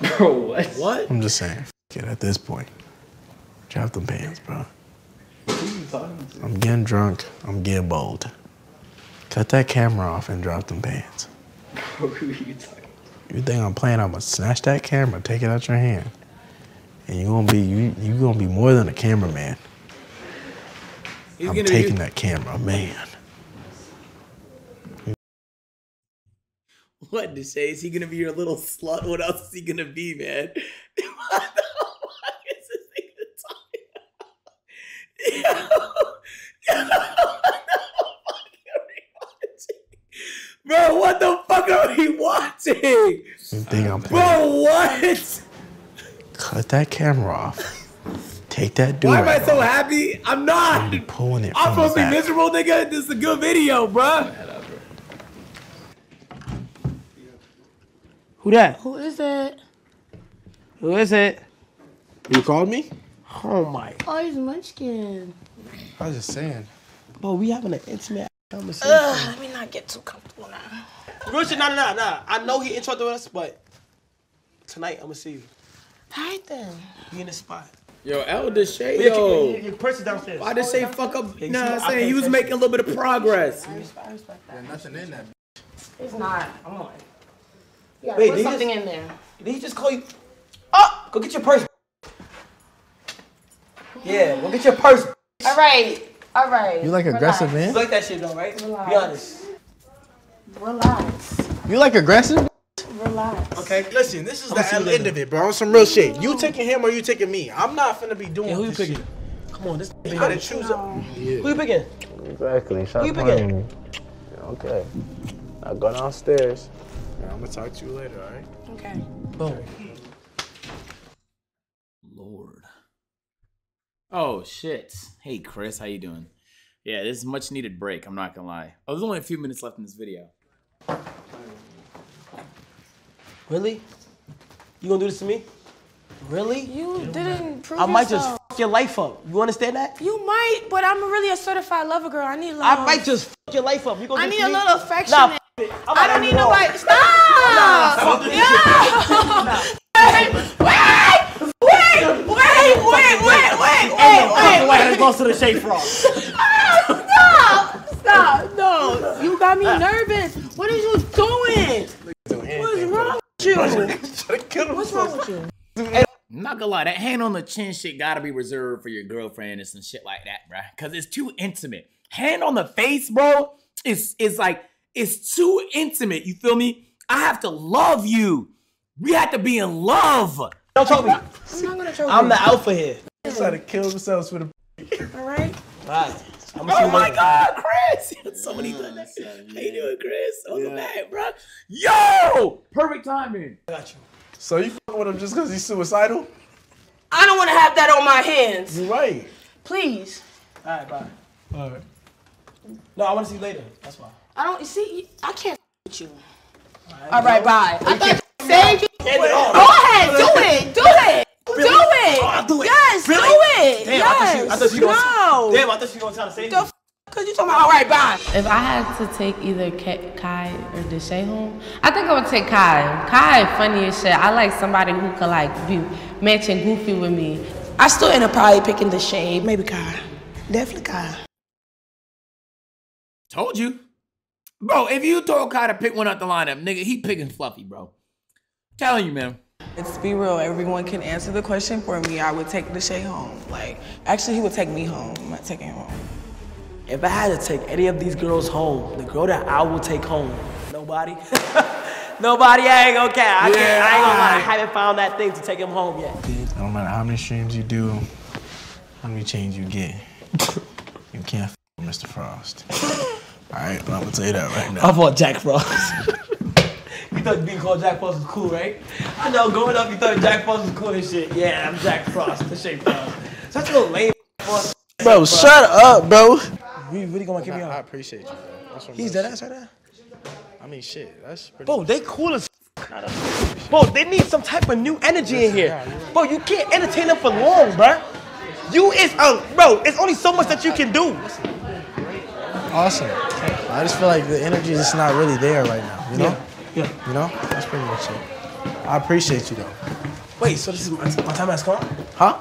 Bro, [LAUGHS] what? What? I'm just saying. Get at this point. Drop them pants, bro. You're trying. I'm getting drunk. I'm getting bold. Cut that camera off and drop them pants. [LAUGHS] Who You think I'm playing? I'm gonna snatch that camera, take it out your hand, and you're gonna be you. You gonna be more than a cameraman. He's I'm taking that camera, man. What to say? Is he gonna be your little slut? What else is he gonna be, man? [LAUGHS] what the fuck is this nigga talking about? [LAUGHS] Yo, yo, Bro, what the fuck are we watching? You think I'm playing? Bro, what? Cut that camera off. Take that dude. Why am I so happy? I'm not. I'm pulling it I'm supposed to be miserable, nigga. This is a good video, bruh. Who that? Who is it? Who is it? You called me? Oh my. Oh, he's Munchkin. I was just saying. Bro, we having an intimate conversation. Ugh, let me not get too comfortable now. Real shit, nah, nah, nah, nah. I know he interrupted us, but tonight I'm gonna see you. All right then. We in the spot. Yo, Elder Shay, Your- yo. your- your purse is downstairs. Why did oh, Shay fuck up? Yeah, you Nah, see, I'm saying he was making a little bit of progress. I respect, I respect that. nothing in that. It's not. Come on. You gotta Wait, put did he something just- in there. Did he just call you? Oh, go get your purse. Yeah, go get your purse. All right. All right. You like aggressive, man? You like that shit though, right? Be honest. Relax. You like aggressive? Relax. Okay, listen, this is I'ma the end later. of it, bro. On some real shit. You taking him or you taking me? I'm not finna be doing Yeah, who you this picking? shit. Come on, this. You gotta choose a. Who you picking? Exactly. Who you picking? Okay. Now go downstairs. And I'm gonna talk to you later, alright? Okay. Boom. Lord. Oh shit. Hey Chris, how you doing? Yeah, this is much needed break. I'm not gonna lie. Oh, there's only a few minutes left in this video. Really? You gonna do this to me? Really? You didn't prove I might just yourself. f your life up. You understand that? You might, but I'm really a certified lover girl. I need a little. I might just f your life up. You gonna I do need this a to me? little affection. Nah, and- f it. I'm I out don't of need here. nobody. Stop! Nah, fuck this Yeah. Wait, wait, wait, wait, wait, wait, wait, wait, wait, Wait, it goes to Deshae Frost. [LAUGHS] Stop! Stop! No, you got me ah. nervous. What are you doing? What's wrong with you? What's wrong with you? I'm not gonna lie, that hand on the chin shit gotta be reserved for your girlfriend and some shit like that, bruh. Cause it's too intimate. Hand on the face, bro, is is like it's too intimate. You feel me? I have to love you. We have to be in love. Don't choke me. I'm not gonna choke I'm you. the alpha here. He's trying to kill themselves with a. All right. Alright. I'm Oh my god, Chris! Somebody mm, done that. How you doing, Chris? Welcome Yeah. back, bro. Yo! Perfect timing. I got you. So you fucking with him just because he's suicidal? I don't want to have that on my hands. You're right. Please. Alright, bye. Alright. No, I wanna see you later. That's why. I don't you see. I can't with you. All right, bye. I thought you said you. It. Go ahead, do it, do it, do it. Oh, I'll do it. Yes, Really? do it. Damn, yes. I thought you, I thought you no. gonna, Damn, I thought you were gonna try to save me. Cause you talking about all right, bye. If I had to take either Ka- Kai or Deshae home, I think I would take Kai. Kai funny as shit. I like somebody who could like be matching goofy with me. I still end up probably picking the shade. Maybe Kai. Definitely Kai. Told you. Bro, if you told Kai to pick one out the lineup, nigga, he picking Fluffy, bro. Telling you, man. Let's be real. Everyone can answer the question for me. I would take Deshae home. Like, actually, he would take me home. I'm not taking him home. If I had to take any of these girls home, the girl that I will take home, nobody. [LAUGHS] nobody, I ain't gonna care. I, can't, I ain't gonna lie. I haven't found that thing to take him home yet. No matter how many streams you do, how many chains you get, you can't f with Mr. Frost. [LAUGHS] Alright, but I'm gonna tell you that right now. I bought Jack Frost. [LAUGHS] you thought being called Jack Frost was cool, right? I know, growing up, you thought Jack Frost was cool and shit. Yeah, I'm Jack Frost, Deshae Frost. Such a little lame Frost. Bro, shut up, bro. You really gonna kick me I out? appreciate you, bro. That's what He's I'm dead ass right there. I mean, shit. That's pretty. Bro, they cool as Bro, they need some type of new energy in here. Bro, you can't entertain them for long, bro. You is um, bro. It's only so much that you can do. awesome. I just feel like the energy is just not really there right now. You know? Yeah. You know? That's pretty much it. I appreciate you though. Wait, so this is my, my time has come? Huh?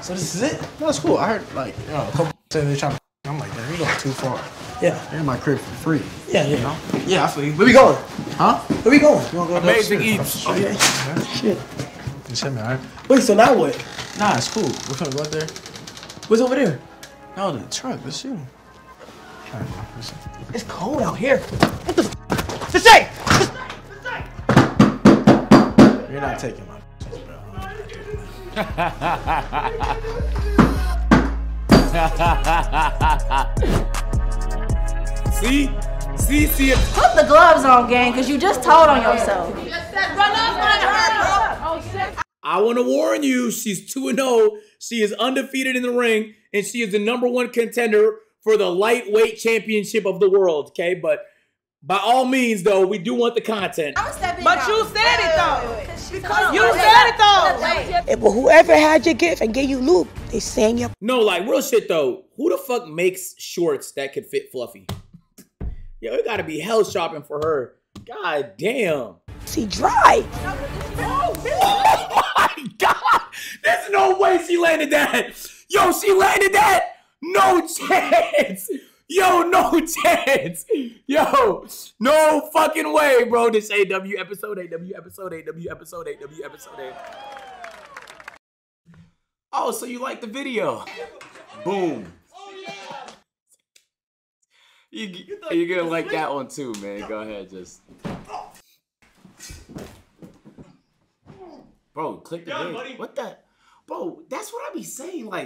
So this is it? No, it's cool. I heard like you know, a couple saying they're trying to. I'm like, damn, you're going too far. Yeah. They're in my crib for free. Yeah, yeah. You know? Yeah, I feel you. Where we going? Huh? Where we going? You wanna go Amazing upstairs? Eats. Okay. Oh, okay. Shit. You send me, alright? Wait, so now what? Nah, it's cool. We're gonna go out there. What's over there? No, the truck. Let's shoot him. Alright, bro. Listen. It's cold out here. What the f? To say? You're not taking my. see? See, see it. Put the gloves on, gang, because you just told on yourself. I want to warn you, she's 2 0. She is undefeated in the ring, and she is the number one contender for the lightweight championship of the world, okay? But by all means, though, we do want the content. But you said it though. Because You said it though. But whoever had your gift and gave you loop, they sang your. No, like, real shit, though. Who the fuck makes shorts that could fit Fluffy? Yo, it gotta be hell shopping for her. God damn. She dry. [LAUGHS] Oh my god! There's no way she landed that. Yo, she landed that. No [LAUGHS] chance. Yo, no [LAUGHS] chance. Yo, no fucking way, bro. This AW episode, AW episode, AW episode, AW episode. AW. Oh, so you like the video? Boom. You, you're gonna like that one too, man. Go ahead, just. Bro, click the video. What the? Bro, that's what I be saying. Like,